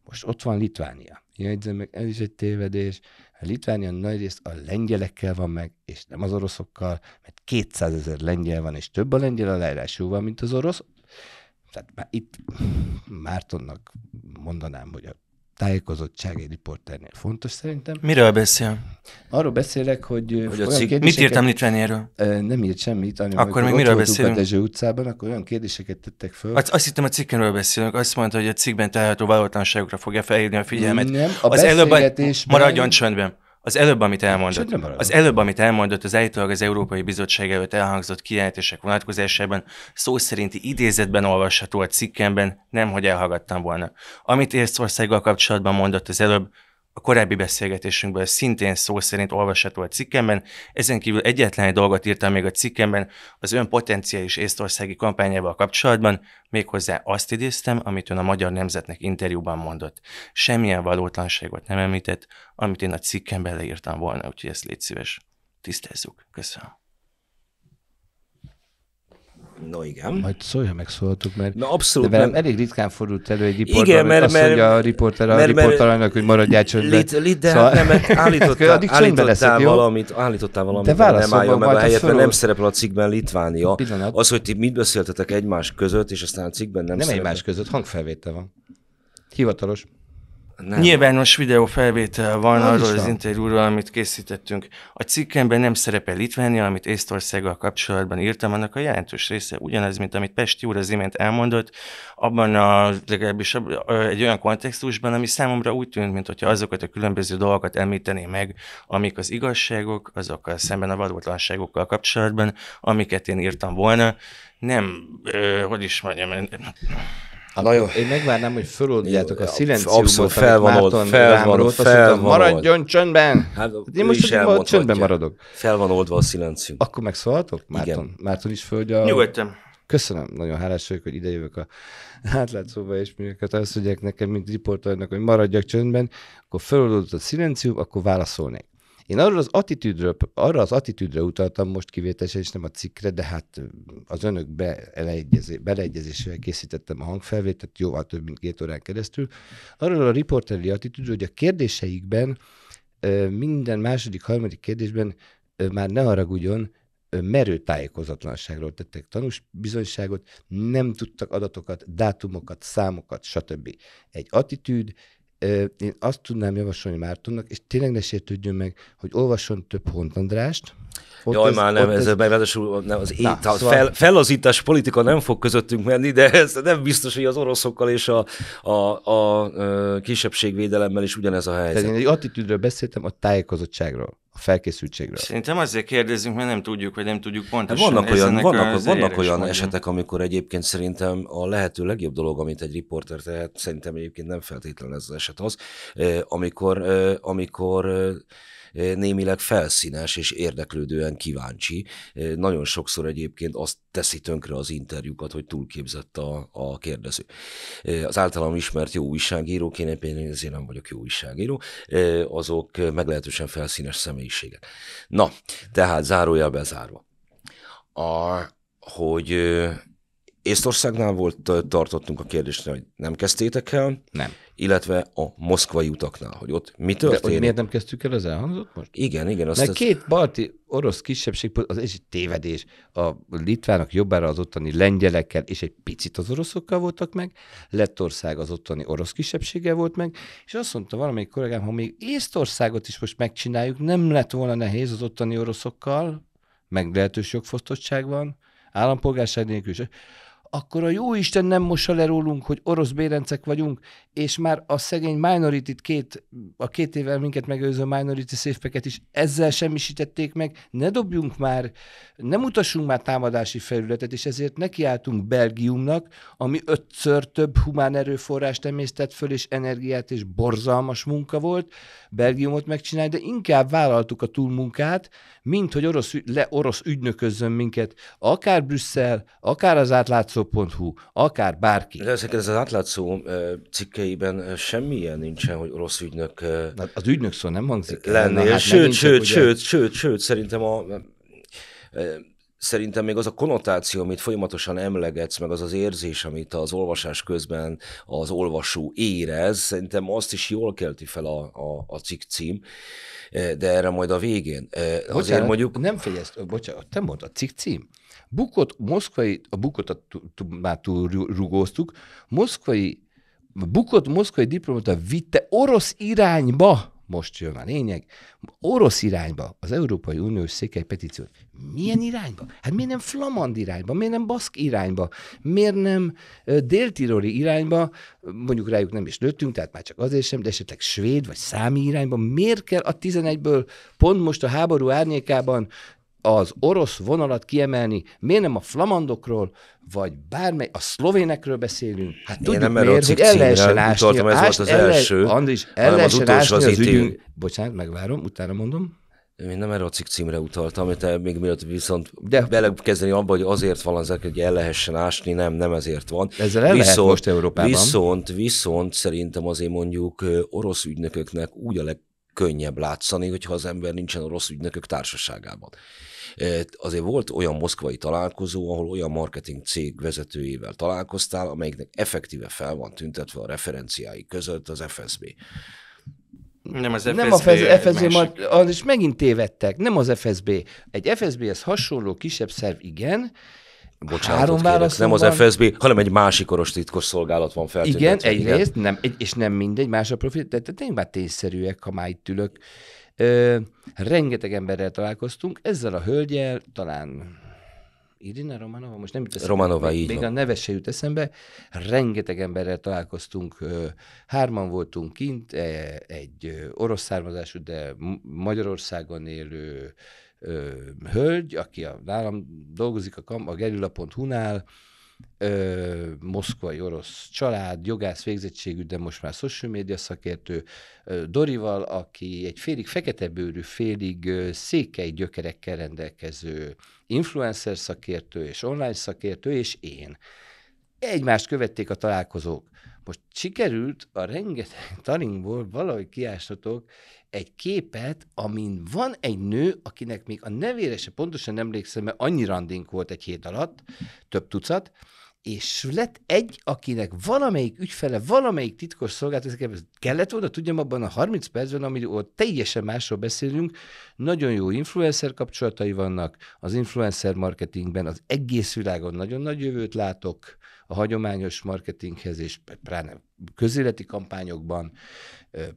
most ott van Litvánia. Jegyzem meg, ez is egy tévedés. A Litvánia nagyrészt a lengyelekkel van meg, és nem az oroszokkal, mert 200 ezer lengyel van, és több a lengyel aláírásúval, mint az orosz. Tehát már itt Mártonnak mondanám, hogy a tájékozottság egy riporternél fontos szerintem. Miről beszél? Arról beszélek, hogy... hogy kérdéseket... Mit írtam Litvániáról? Nem írt semmit. Hanem akkor még miről beszélünk? A Dezső utcában, akkor olyan kérdéseket tettek föl. Azt, azt hittem a cikkenről beszélünk. Azt mondta, hogy a cikkben található valótlanságokra fogja felhívni a figyelmet. Nem, a az előbb maradjon csöndben. Az előbb, amit elmondott, az előbb, amit elmondott, az állítólag az Európai Bizottság előtt elhangzott kijelentések vonatkozásában szó szerinti idézetben olvasható a cikkemben, nem hogy elhallgattam volna. Amit Észországgal kapcsolatban mondott az előbb, a korábbi beszélgetésünkből szintén szó szerint olvasható a cikkemben. Ezen kívül egyetlen egy dolgot írtam még a cikkemben az ön potenciális észtországi kampányával kapcsolatban, méghozzá azt idéztem, amit ön a Magyar Nemzetnek interjúban mondott. Semmilyen valótlanságot nem említett, amit én a cikkemben leírtam volna, úgyhogy ezt légy szíves. Tisztázzuk. Köszönöm. No igen. Majd szólja meg mert Na, abszolút de velem elég ritkán fordult elő egy riporter, igen, mert, azt mert, mondja a riporter a riportalának, hogy maradjál csöndben. Lit, lit, de szóval... nem, mert állítottál, állítottál valamit, állítottál valamit, de nem álljon meg a helyet, mert nem szerepel a cikkben Litvánia. Pillanat. Az, hogy ti mit beszéltetek egymás között, és aztán a cikkben nem Nem egymás között, hangfelvétel van. Hivatalos. Nem. Nyilvános videófelvétel van Na, arról az interjúról, amit készítettünk. A cikkemben nem szerepel Litvánia, amit Észtországgal kapcsolatban írtam, annak a jelentős része ugyanaz, mint amit Pesti úr az imént elmondott, abban a, legalábbis egy olyan kontextusban, ami számomra úgy tűnt, mint hogyha azokat a különböző dolgokat említené meg, amik az igazságok, azokkal szemben a valótlanságokkal kapcsolatban, amiket én írtam volna. Nem, hogy is mondjam, Na jó. Én megvárnám, hogy föloldjátok a szilenciumot, Abszolút fel van old, fel van, old, fel van maradjon csöndben. Hát, én most a csöndben maradok. Fel van oldva a szilencium. Akkor megszólaltok? Márton, Igen. Márton is földje a... Nyugodtan. Köszönöm, nagyon hálás vagyok, hogy idejövök a átlátszóba, és miért azt mondják nekem, mint riporternek, hogy maradjak csöndben, akkor feloldott a szilencium, akkor válaszolnék. Én arról az attitűdről, arra az attitűdre utaltam most kivételesen, és nem a cikkre, de hát az önök beleegyezésével készítettem a hangfelvételt, jóval több, mint két órán keresztül. Arról a riporteri attitűdről, hogy a kérdéseikben minden második, harmadik kérdésben már ne haragudjon, merő tájékozatlanságról tettek tanús bizonyságot, nem tudtak adatokat, dátumokat, számokat, stb. Egy attitűd, én azt tudnám javasolni Mártonnak, és tényleg ne sértődjön meg, hogy olvasson több Hont Andrást, ott Jaj, ez, már nem, ez, ez, ráadásul nem, az Na, szóval... fel, felazítás politika nem fog közöttünk menni, de ez nem biztos, hogy az oroszokkal és a, a, a, a kisebbségvédelemmel is ugyanez a helyzet. Tehát én egy attitűdről beszéltem, a tájékozottságról, felkészültségről. Szerintem azért kérdezünk, mert nem tudjuk, vagy nem tudjuk pontosan. Hát vannak olyan, vannak, vannak olyan esetek, amikor egyébként szerintem a lehető legjobb dolog, amit egy riporter tehet, szerintem egyébként nem feltétlenül ez az eset az, amikor, amikor némileg felszínes és érdeklődően kíváncsi. Nagyon sokszor egyébként azt teszi tönkre az interjúkat, hogy túlképzett a, a kérdező. Az általam ismert jó újságírók, én ezért nem vagyok jó újságíró, azok meglehetősen felszínes személyiségek. Na, tehát zárója bezárva. A, hogy Észtországnál volt, tartottunk a kérdésre, hogy nem kezdtétek el. Nem. Illetve a moszkvai utaknál, hogy ott mi történik. De hogy miért nem kezdtük el, az elhangzott most? Igen, igen. Azt Mert ez... két balti orosz kisebbség, az egy tévedés. A litvánok jobbára az ottani lengyelekkel, és egy picit az oroszokkal voltak meg, Lettország az ottani orosz kisebbséggel volt meg, és azt mondta valamelyik kollégám, ha még Észtországot is most megcsináljuk, nem lett volna nehéz az ottani oroszokkal, meg lehetős jogfosztottság van, állampolgárság nélkül akkor a jó Isten nem mossa le rólunk, hogy orosz bérencek vagyunk, és már a szegény minority két, a két évvel minket megőző minority széfpeket is ezzel semmisítették meg, ne dobjunk már, nem utassunk már támadási felületet, és ezért nekiálltunk Belgiumnak, ami ötször több humán erőforrást emésztett föl, és energiát, és borzalmas munka volt. Belgiumot megcsinálni, de inkább vállaltuk a túlmunkát, mint hogy orosz, le orosz ügynöközzön minket, akár Brüsszel, akár az átlátszó.hu, akár bárki. De ezek az átlátszó cikkeiben semmilyen nincsen, hogy orosz ügynök... Az ügynök szó nem hangzik el. Lennél, hát sőt, sőt, ugye... sőt, sőt, sőt, szerintem a szerintem még az a konnotáció, amit folyamatosan emlegetsz, meg az az érzés, amit az olvasás közben az olvasó érez, szerintem azt is jól kelti fel a, a, a cikk cím, de erre majd a végén. Bocsánat, Azért mondjuk... Nem figyelsz, bocsánat, te mondtad, cikk cím. Bukott, moszkvai, a bukot már túl rugóztuk, moszkvai, bukott moszkvai diplomata vitte orosz irányba most jön a lényeg, orosz irányba az Európai Uniós székely petíciót. Milyen irányba? Hát miért nem flamand irányba? Miért nem baszk irányba? Miért nem déltiroli irányba? Mondjuk rájuk nem is lőttünk, tehát már csak azért sem, de esetleg svéd vagy számi irányba. Miért kell a 11-ből pont most a háború árnyékában az orosz vonalat kiemelni, miért nem a flamandokról, vagy bármely, a szlovénekről beszélünk. Hát Én tudjuk nem miért, hogy el lehessen ásni. Utaltam, ez volt az el, első. Andris, el lehessen ásni az, az ügyünk. Bocsánat, megvárom, utána mondom. Én nem erre a cikk címre utaltam, mert még mielőtt viszont De... belekezdeni abba, hogy azért van az, hogy el lehessen ásni, nem, nem ezért van. Ezzel el viszont, most Európában. Viszont, viszont szerintem azért mondjuk orosz ügynököknek úgy a legkönnyebb látszani, hogyha az ember nincsen orosz ügynökök társaságában. Azért volt olyan moszkvai találkozó, ahol olyan marketing cég vezetőjével találkoztál, amelyiknek effektíve fel van tüntetve a referenciái között az FSB. Nem az FSB. Nem a FSB, mar- az is megint tévedtek. Nem az FSB. Egy FSB-hez hasonló kisebb szerv, igen, Bocsánat, Három kérek, nem az FSB, hanem egy másik orosz titkos szolgálat van feltüntetve. Igen, egyrészt, nem, egy, és nem mindegy, más a profil, de tényleg már tényszerűek, ha már itt ülök. Ö, rengeteg emberrel találkoztunk, ezzel a hölgyel talán Irina Romanova, most nem jut eszembe. Romanova, még, így Még van. a neve se jut eszembe. Rengeteg emberrel találkoztunk, hárman voltunk kint, e, egy orosz származású, de Magyarországon élő hölgy, aki a, nálam dolgozik a, a gerilla.hu-nál, ö, moszkvai orosz család, jogász végzettségű, de most már social média szakértő, ö, Dorival, aki egy félig fekete bőrű, félig ö, székely gyökerekkel rendelkező influencer szakértő és online szakértő, és én. Egymást követték a találkozók. Most sikerült a rengeteg taningból valahogy kiásatok egy képet, amin van egy nő, akinek még a nevére se pontosan emlékszem, mert annyi randink volt egy hét alatt, több tucat, és lett egy, akinek valamelyik ügyfele, valamelyik titkos szolgáltatás kellett volna, tudjam, abban a 30 percben, amiről teljesen másról beszélünk, nagyon jó influencer kapcsolatai vannak, az influencer marketingben az egész világon nagyon nagy jövőt látok, a hagyományos marketinghez, és pláne közéleti kampányokban,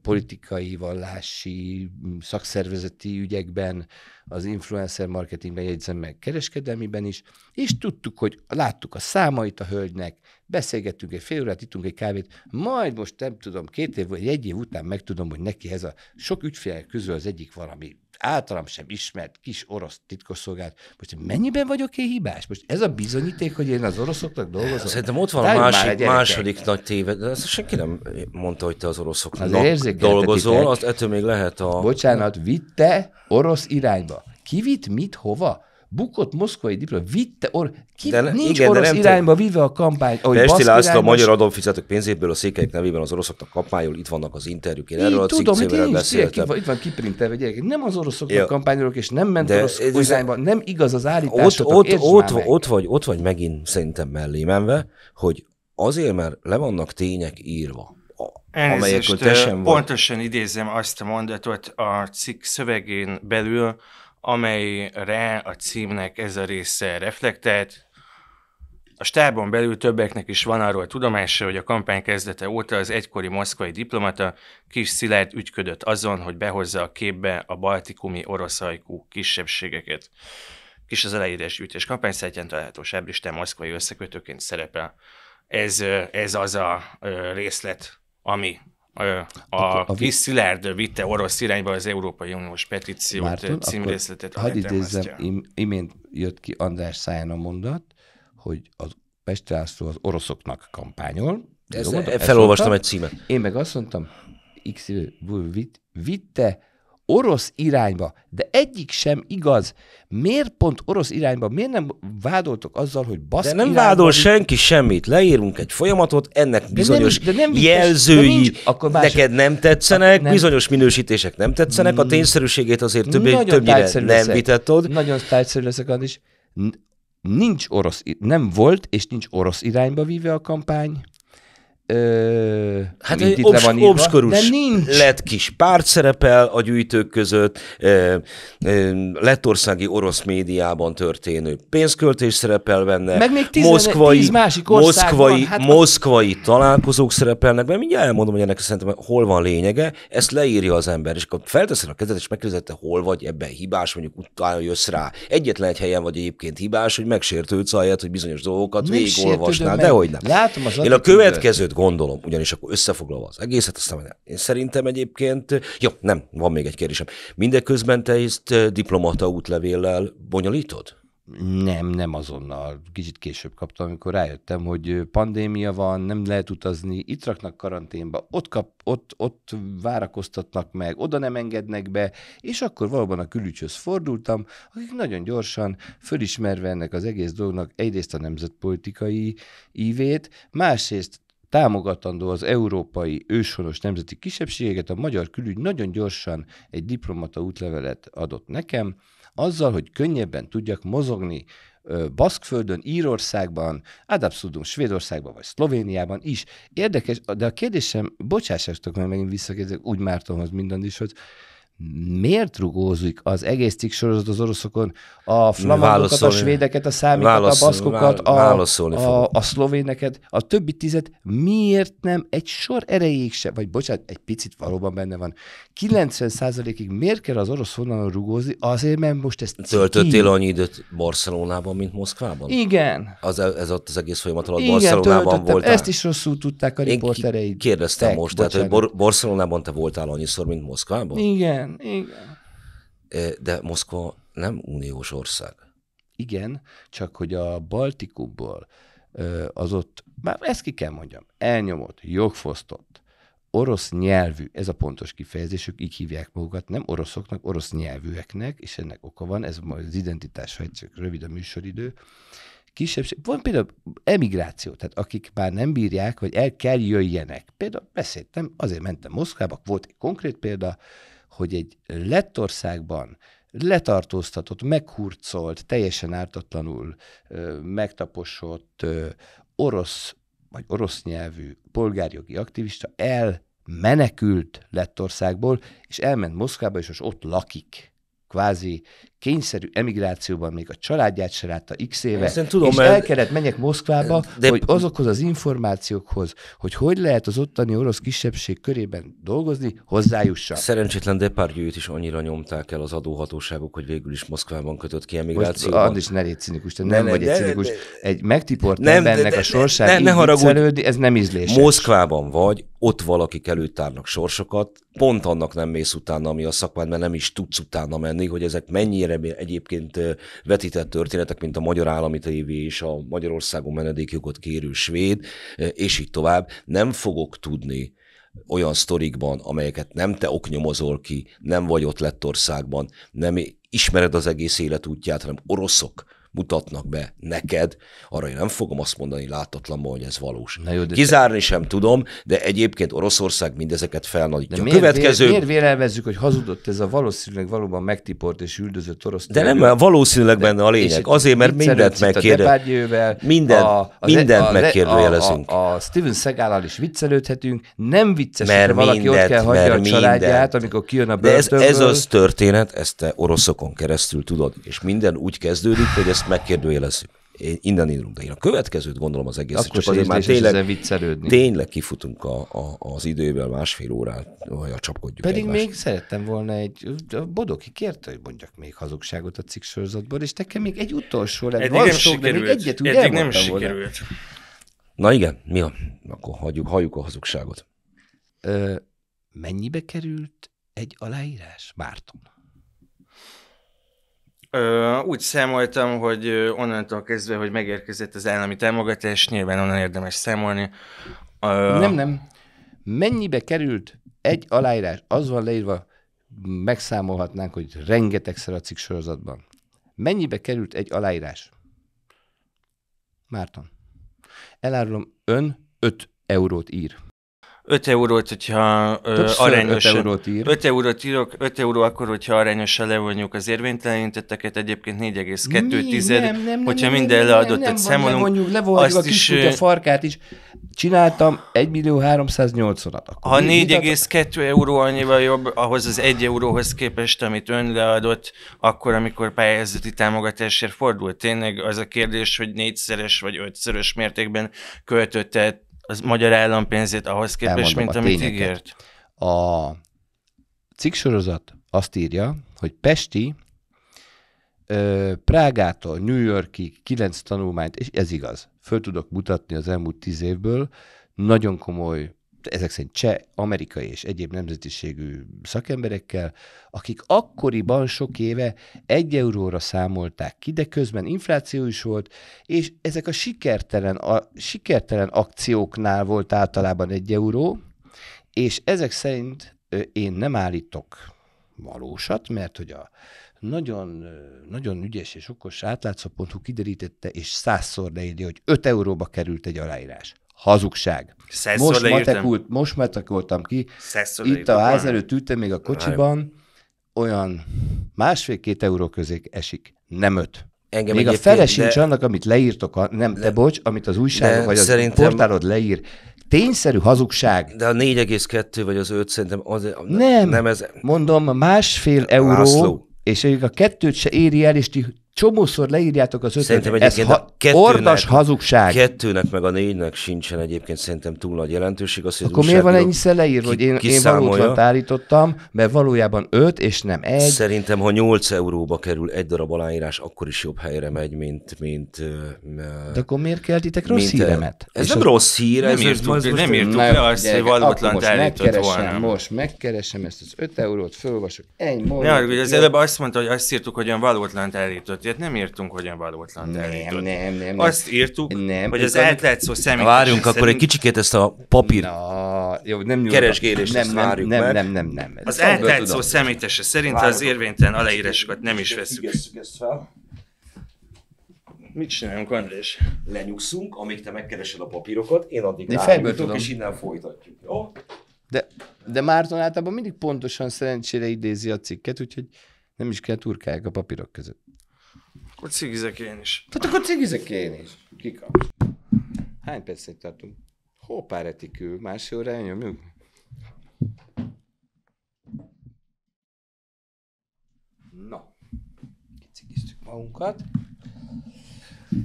politikai, vallási, szakszervezeti ügyekben, az influencer marketingben jegyzem meg kereskedelmiben is, és tudtuk, hogy láttuk a számait a hölgynek, beszélgettünk egy fél órát, ittunk egy kávét, majd most nem tudom, két év vagy egy év után megtudom, hogy neki ez a sok ügyfél közül az egyik valami általam sem ismert kis orosz titkosszolgálat. Most mennyiben vagyok én hibás? Most ez a bizonyíték, hogy én az oroszoknak dolgozom? Szerintem ott van a másik, második nagy téved, de ezt senki nem mondta, hogy te az oroszoknak dolgozol, azt ettől még lehet a... Bocsánat, vitte orosz irányba. Ki vitt mit, hova? Bukott moszkvai diploma, vitte, or, ki, de, nincs igen, orosz de irányba vive a kampány. Pesti László a magyar adófizetők pénzéből a székelyek nevében az oroszoknak kampányol, itt vannak az interjúk, én erről a tudom, hogy én beszéltem. Itt, itt van kiprintelve gyerekek, nem az oroszoknak ja. kampányolok, és nem ment de orosz ez irányba, nem igaz az állítás. Ott, ott, ott, ott, vagy, ott vagy megint szerintem mellé menve, hogy azért, mert le vannak tények írva, amelyekről te sem Pontosan idézem azt a mondatot a cikk szövegén belül, amelyre a címnek ez a része reflektált. A stábon belül többeknek is van arról tudomása, hogy a kampány kezdete óta az egykori moszkvai diplomata Kis Szilárd ügyködött azon, hogy behozza a képbe a baltikumi oroszajkú kisebbségeket. Kis az aláírás gyűjtés kampányszájtján található Sábristán moszkvai összekötőként szerepel. Ez, ez az a részlet, ami a, a, a kis Szilárd vitte orosz irányba az Európai Uniós petíciót Márton, címrészletet. Hadd idézzem, im, imént jött ki András száján a mondat, hogy az Pestrászló az oroszoknak kampányol. Ez, mondta, felolvastam mondta, egy címet. Én meg azt mondtam, X vitte orosz irányba, de egyik sem igaz. Miért pont orosz irányba? Miért nem vádoltok azzal, hogy basz De nem irányba, vádol hogy... senki semmit. Leírunk egy folyamatot, ennek bizonyos de nem, de nem jelzői de nincs, akkor más... neked nem tetszenek, nem. bizonyos minősítések nem tetszenek, a mm. tényszerűségét azért többé, többnyire nem leszek. vitatod. Nagyon tájszerű leszek, Andis. Nincs orosz, nem volt, és nincs orosz irányba víve a kampány Ö, hát egy obs, van obskurus lett kis párt szerepel a gyűjtők között, ö, ö, lettországi orosz médiában történő pénzköltés szerepel benne, meg még tizen, moszkvai, tíz másik moszkvai, hát moszkvai a... találkozók szerepelnek, mert mindjárt elmondom, hogy ennek szerintem hol van lényege, ezt leírja az ember, és akkor felteszed a kezed, és megkérdezed, hol vagy ebben hibás, mondjuk utána jössz rá. Egyetlen egy helyen vagy egyébként hibás, hogy megsértődsz ahelyett, hogy bizonyos dolgokat végigolvasnál, de hogy nem. Látom az Én a következőt gondolom, ugyanis akkor összefoglalva az egészet, aztán én szerintem egyébként, jó, nem, van még egy kérdésem. Mindeközben te ezt diplomata útlevéllel bonyolítod? Nem, nem azonnal. Kicsit később kaptam, amikor rájöttem, hogy pandémia van, nem lehet utazni, itt raknak karanténba, ott, kap, ott, ott várakoztatnak meg, oda nem engednek be, és akkor valóban a külügyhöz fordultam, akik nagyon gyorsan, fölismerve ennek az egész dolognak egyrészt a nemzetpolitikai ívét, másrészt támogatandó az európai őshonos nemzeti kisebbségeket, a magyar külügy nagyon gyorsan egy diplomata útlevelet adott nekem, azzal, hogy könnyebben tudjak mozogni Baszkföldön, Írországban, ad abszurdum Svédországban vagy Szlovéniában is. Érdekes, de a kérdésem, bocsássátok meg megint visszakérdezek, úgy Mártonhoz minden is, hogy miért rugózik az egész cikk sorozat az oroszokon a flamandokat, a svédeket, a számítokat, a baszkokat, a, a, a szlovéneket, a többi tizet, miért nem egy sor erejéig se, vagy bocsánat, egy picit valóban benne van, 90%-ig miért kell az orosz vonalon rugózni? Azért, mert most ezt Töltöttél annyi időt Barcelonában, mint Moszkvában? Igen. Az, ez ott az egész folyamat alatt Igen, Barcelonában voltál? ezt is rosszul tudták a riportereid. kérdeztem Tek, most, bocsánat. tehát, hogy Barcelonában te voltál annyiszor, mint Moszkvában? Igen, igen. De Moszkva nem uniós ország. Igen, csak hogy a Baltikumból az ott, már ezt ki kell mondjam, elnyomott, jogfosztott, orosz nyelvű, ez a pontos kifejezésük, így hívják magukat, nem oroszoknak, orosz nyelvűeknek, és ennek oka van, ez az identitás, ha csak rövid a műsoridő, kisebbség. Van például emigráció, tehát akik már nem bírják, vagy el kell jöjjenek. Például beszéltem, azért mentem Moszkvába, volt egy konkrét példa, hogy egy Lettországban letartóztatott, meghurcolt, teljesen ártatlanul ö, megtaposott ö, orosz vagy orosz nyelvű polgárjogi aktivista elmenekült Lettországból, és elment Moszkvába, és most ott lakik. Kvázi kényszerű emigrációban még a családját se látta x éve, Ezt tudom, és mert- el kellett menjek Moszkvába, De- de... hogy azokhoz az információkhoz, hogy hogy lehet az ottani orosz kisebbség körében dolgozni, hozzájussak. Szerencsétlen Depardieu-t is annyira nyomták el az adóhatóságok, hogy végül is Moszkvában kötött ki Most emigrációban. Andis, ne légy cinikus, te Ne, nem ne, vagy egy de- cinikus. de- Egy megtiport Nem, de- embernek de- a sorsát ne- ne haragudj. viccelődni, ez nem ízléses. Moszkvában vagy, ott valakik előtárnak sorsokat, pont annak nem mész utána, ami a szakmád, mert nem is tudsz utána menni, hogy ezek mennyire egyébként ö, vetített történetek, mint a Magyar Állami TV és a Magyarországon menedékjogot kérő svéd, és így tovább. Nem fogok tudni olyan sztorikban, amelyeket nem te oknyomozol ki, nem vagy ott Lettországban, nem ismered az egész életútját, hanem oroszok mutatnak be neked, arra én nem fogom azt mondani látatlanban, hogy ez valós. Na jó, de Kizárni sem tudom, de egyébként Oroszország mindezeket De felnagyítja. A miért, következő... miért, miért vélelmezzük, hogy hazudott ez a valószínűleg valóban megtiport és üldözött orosz de nem, mert valószínűleg benne a lényeg. Azért, mert mindent itt a megkérde. Depardieu-vel, Mindent- mindent megkérdőjelezünk. A, a, a Steven Segállal is viccelődhetünk. Nem vicces, Mert valaki ott mindent, kell hagyja a családját, mindent. amikor kijön a De ez, börtönből. ez az történet, ezt te oroszokon keresztül tudod, és minden úgy kezdődik, hogy ezt megkérdőjelezzük. Én innen indulunk, de én a következőt gondolom az egész, Akkor csak azért már tényleg, viccelődni. tényleg kifutunk a, a, az időből másfél órát, vagy a csapkodjuk Pedig egymást. még szerettem volna egy, a Bodoki kérte, hogy mondjak még hazugságot a cikk sorozatból, és nekem még egy utolsó lett. Eddig Van nem sok, de még sikerült. egyet úgy Eddig nem elmondtam volna. sikerült. Na igen, mi a? Akkor hagyjuk, halljuk a hazugságot. Ö, mennyibe került egy aláírás, Márton? Ö, úgy számoltam, hogy onnantól kezdve, hogy megérkezett az állami támogatás, nyilván onnan érdemes számolni. Ö, Nem, nem. Mennyibe került egy aláírás? Az van leírva, megszámolhatnánk, hogy rengetegszer a cikk sorozatban. Mennyibe került egy aláírás? Márton. Elárulom, ön 5 eurót ír. 5 eurót, hogyha Többször arányosan... eurót ír. 5 eurót írok, 5 euró akkor, hogyha arányosan levonjuk az érvénytelenítetteket, egyébként 4,2 Mi? tized, Nem, nem, hogyha nem, minden nem, leadottat nem, számolunk, levonjuk, levonjuk a azt kis is, ö, farkát is. Csináltam 1 millió 380-at. Akkor Ha mi- mit ad- 4,2 euró annyival jobb, ahhoz az 1 euróhoz képest, amit ön leadott, akkor, amikor pályázati támogatásért fordult. Tényleg az a kérdés, hogy négyszeres vagy ötszörös mértékben költötte az magyar állampénzét ahhoz képest, Elmondom mint amit tényeket. ígért. A cikksorozat azt írja, hogy Pesti ö, Prágától New Yorkig kilenc tanulmányt, és ez igaz, föl tudok mutatni az elmúlt tíz évből, nagyon komoly, ezek szerint cseh, amerikai és egyéb nemzetiségű szakemberekkel, akik akkoriban sok éve egy euróra számolták ki, de közben infláció is volt, és ezek a sikertelen, a sikertelen akcióknál volt általában egy euró, és ezek szerint én nem állítok valósat, mert hogy a nagyon, nagyon ügyes és okos átlátszó.hu kiderítette, és százszor leírja, hogy 5 euróba került egy aláírás. Hazugság. Százszor Most, matekult, most matekoltam ki, Százszor itt a ház előtt ültem még a kocsiban, olyan másfél-két euró közé esik, nem öt. Engem Még a fele sincs de- annak, amit leírtok, a, nem, te bocs, amit az újságok de vagy szerintem- portálod leír. Tényszerű hazugság. De a 4,2 vagy az 5 szerintem az, Nem. nem ez, Mondom, másfél euró, László. és a kettőt se éri el, és ti csomószor leírjátok az ötöt. Ez ha- a kettőnek- ordas hazugság. kettőnek meg a négynek sincsen egyébként szerintem túl nagy jelentőség. Az, hogy az Akkor miért van ennyiszer leírva, hogy én, én valótlant állítottam, mert valójában öt, és nem egy. Szerintem, ha 8 euróba kerül egy darab aláírás, akkor is jobb helyre megy, mint... mint, De akkor miért keltitek rossz mint híremet? Ez És nem az- rossz hír, Nem írtuk, ez nem írtuk le azt, hogy valótlant most állított megkeresem, volna. Most megkeresem ezt az 5 eurót, fölolvasok egy arra, az előbb azt mondta, hogy azt írtuk, hogy olyan valótlant állított. Ilyet nem írtunk, hogy olyan valótlant Nem, nem, nem, nem. Azt írtuk, Nem, hogy az átlátszó számítás Várjunk akkor egy kicsikét ezt a papír... Na, jó, nem. Keresgélést, nem, nem, várjuk nem, nem, nem, nem, nem. Az átlátszó számítása szerint az érvénytelen aláírásokat nem is veszük. ezt fel. Mit csinálunk, András? Lenyugszunk, amíg te megkeresed a papírokat, én addig Én fejből rájutok, tudom. és innen folytatjuk. Jó? De, de Márton általában mindig pontosan szerencsére idézi a cikket, úgyhogy nem is kell turkálják a papírok között. Akkor cigizek én is. Tehát akkor cigizek én is. Kikapsz. Hány percet tartunk? Hoppá retikül, másfél óra elnyomjuk? Na. magunkat.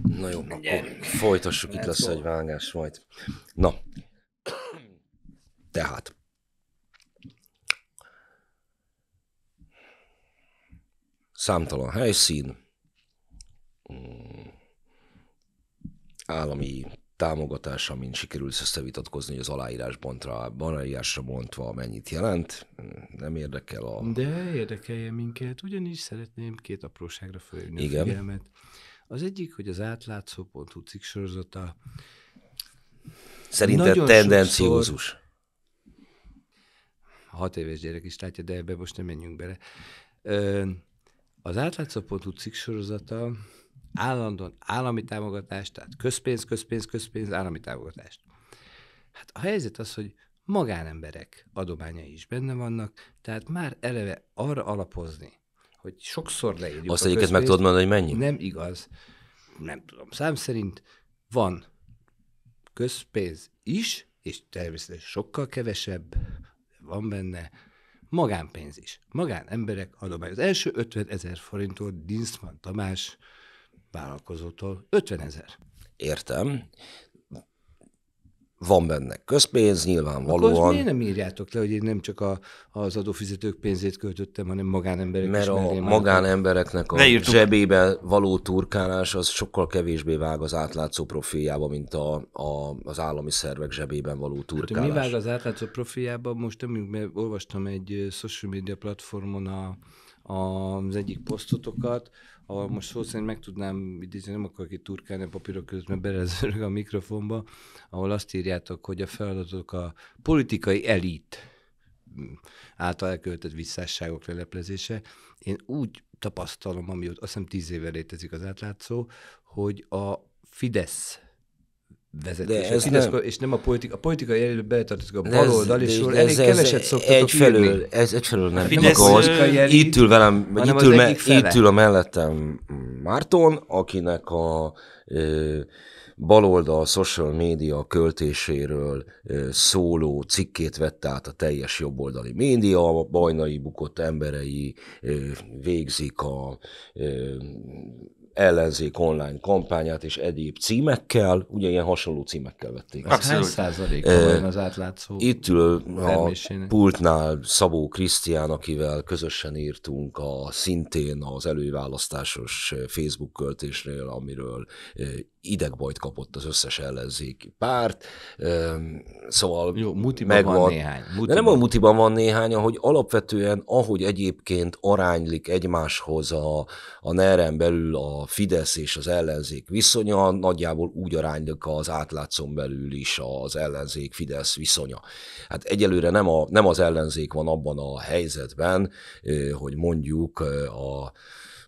Na jó, akkor folytassuk, itt lesz egy vágás majd. Na, tehát. Számtalan helyszín, állami támogatás, amin sikerült összevitatkozni, hogy az aláírás bontra, aláírásra bontva mennyit jelent. Nem érdekel a... De érdekelje minket, ugyanis szeretném két apróságra fölhívni Igen. a figyelmet. Az egyik, hogy az átlátszó.hu cikk sorozata Szerinted nagyon tendenciózus. a hat éves gyerek is látja, de ebbe most nem menjünk bele. Az átlátszó.hu cikk sorozata állandóan állami támogatást, tehát közpénz, közpénz, közpénz, állami támogatást. Hát a helyzet az, hogy magánemberek adományai is benne vannak, tehát már eleve arra alapozni, hogy sokszor leírjuk Azt egyiket meg tudod mondani, hogy mennyi? nem igaz. Nem tudom. Szám szerint van közpénz is, és természetesen sokkal kevesebb van benne, magánpénz is. Magánemberek adomány. Az első 50 ezer forintot Dinszman Tamás vállalkozótól 50 ezer. Értem. Van benne közpénz, Akkor nyilvánvalóan. miért nem írjátok le, hogy én nem csak a, az adófizetők pénzét költöttem, hanem magánemberek Mert is a magánembereknek a Leírtuk. zsebébe való turkálás az sokkal kevésbé vág az átlátszó profiljába, mint a, a, az állami szervek zsebében való Hát, hogy mi turkálás. vág az átlátszó profiljában? Most nem, mert olvastam egy social media platformon a, az egyik posztotokat, ahol most szó szerint meg tudnám idézni, nem akarok itt turkálni a papírok között, mert belezörög a mikrofonba, ahol azt írjátok, hogy a feladatok a politikai elit által elkövetett visszásságok leleplezése. Én úgy tapasztalom, amióta azt hiszem tíz éve létezik az átlátszó, hogy a Fidesz vezetés. De ez Fidesz, nem- és nem a politika. A politikai előbb beletartozik a De ez- baloldal, és de- róla de elég ez- keveset szoktatok egyfelől, írni. Ez egyfelől nem Fidesz, igaz. elit, Itt ül velem, vagy itt ül, me, itt ül a mellettem Márton, akinek a ö, baloldal social média költéséről ö, szóló cikkét vette át a teljes jobboldali média, a bajnai bukott emberei ö, végzik a ö, ellenzék online kampányát és egyéb címekkel, ugye ilyen hasonló címekkel vették. Az hány Abszolút. Ö, van az átlátszó? Itt ül a pultnál Szabó Krisztián, akivel közösen írtunk a szintén az előválasztásos Facebook költésről, amiről idegbajt kapott az összes ellenzéki párt. Szóval Jó, mutiban van néhány. de Mutiban. nem a mutiban van néhány, ahogy alapvetően, ahogy egyébként aránylik egymáshoz a, a ner belül a Fidesz és az ellenzék viszonya, nagyjából úgy aránylik az átlátszón belül is az ellenzék-Fidesz viszonya. Hát egyelőre nem, a, nem az ellenzék van abban a helyzetben, hogy mondjuk a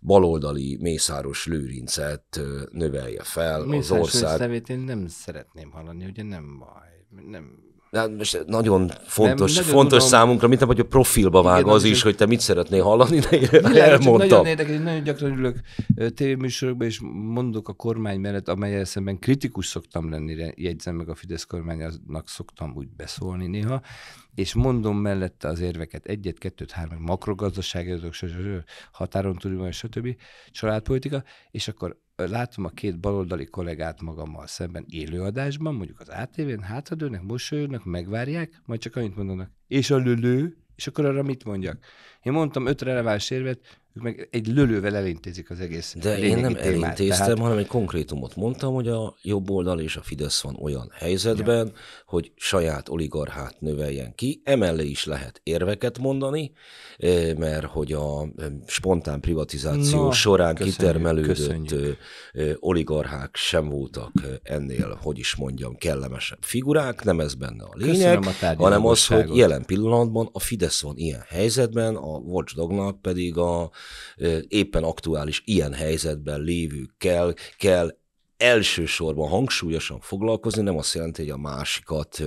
baloldali Mészáros Lőrincet növelje fel az Mészáros ország. Lőrinc nevét én nem szeretném hallani, ugye nem baj. Nem. De hát most nagyon fontos, nagyon fontos tudom. számunkra, mint hogy a profilba vág Igen, az is, hogy te mit szeretnél hallani, de Világos, elmondtam. nagyon érdekes, nagyon gyakran ülök tévéműsorokban, és mondok a kormány mellett, amelyel szemben kritikus szoktam lenni, jegyzem meg a Fidesz kormánynak szoktam úgy beszólni néha, és mondom mellette az érveket, egyet, kettőt, három, makrogazdasági adatok, stb., határon túli van, stb., családpolitika, és akkor látom a két baloldali kollégát magammal szemben élőadásban, mondjuk az ATV-n, hátradőnek, mosolyognak, megvárják, majd csak annyit mondanak, és a lölő, és akkor arra mit mondjak? Én mondtam öt releváns érvet, ők meg egy lölővel elintézik az egész De én nem témát. elintéztem, Tehát hanem egy konkrétumot mondtam, hogy a jobb oldal és a Fidesz van olyan helyzetben, ja. hogy saját oligarchát növeljen ki. Emellé is lehet érveket mondani, eh, mert hogy a eh, spontán privatizáció Na, során köszönjük, kitermelődött köszönjük. ö, oligarchák sem voltak ennél, hogy is mondjam, kellemesebb figurák, nem ez benne a lényeg, a hanem az, hogy jelen pillanatban a Fidesz van ilyen helyzetben, a Watchdognak pedig a éppen aktuális ilyen helyzetben lévőkkel kell elsősorban hangsúlyosan foglalkozni, nem azt jelenti, hogy a másikat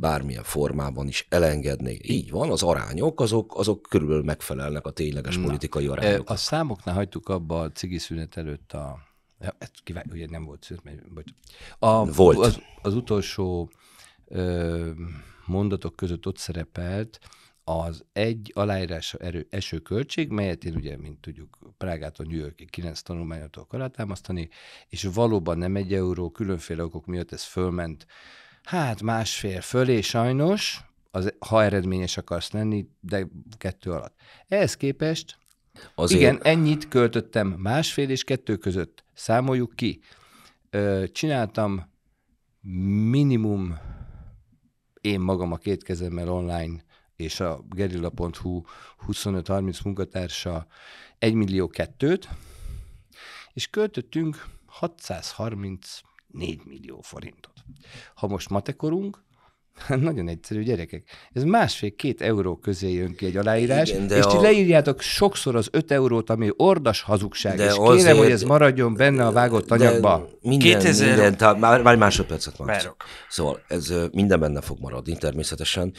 bármilyen formában is elengedni. Így van, az arányok, azok, azok körülbelül megfelelnek a tényleges Na, politikai Ö, arányoknak. A számoknál hagytuk abba a cigi szünet előtt a... Ja, ezt kivá... ugye nem volt szünet, bocs. A, Volt. Az, az utolsó ö, mondatok között ott szerepelt az egy aláírás erő, eső költség, melyet én ugye, mint tudjuk, Prágától New Yorkig kilenc tanulmányától alátámasztani, és valóban nem egy euró, különféle okok miatt ez fölment, hát másfél fölé sajnos, az, ha eredményes akarsz lenni, de kettő alatt. Ehhez képest, Azért... igen, ennyit költöttem másfél és kettő között. Számoljuk ki. Csináltam minimum én magam a két kezemmel online és a gerilla.hu 25-30 munkatársa 1 millió kettőt, és költöttünk 634 millió forintot. Ha most matekorunk, Nagyon egyszerű, gyerekek. Ez másfél-két euró közé jön ki egy aláírás, Igen, de és ti a... leírjátok sokszor az öt eurót, ami ordas hazugság, de és azért... kérem, hogy ez maradjon benne a vágott anyagba. Minden, 2000... minden, tá, már, már másodpercet van. Szóval ez minden benne fog maradni, természetesen.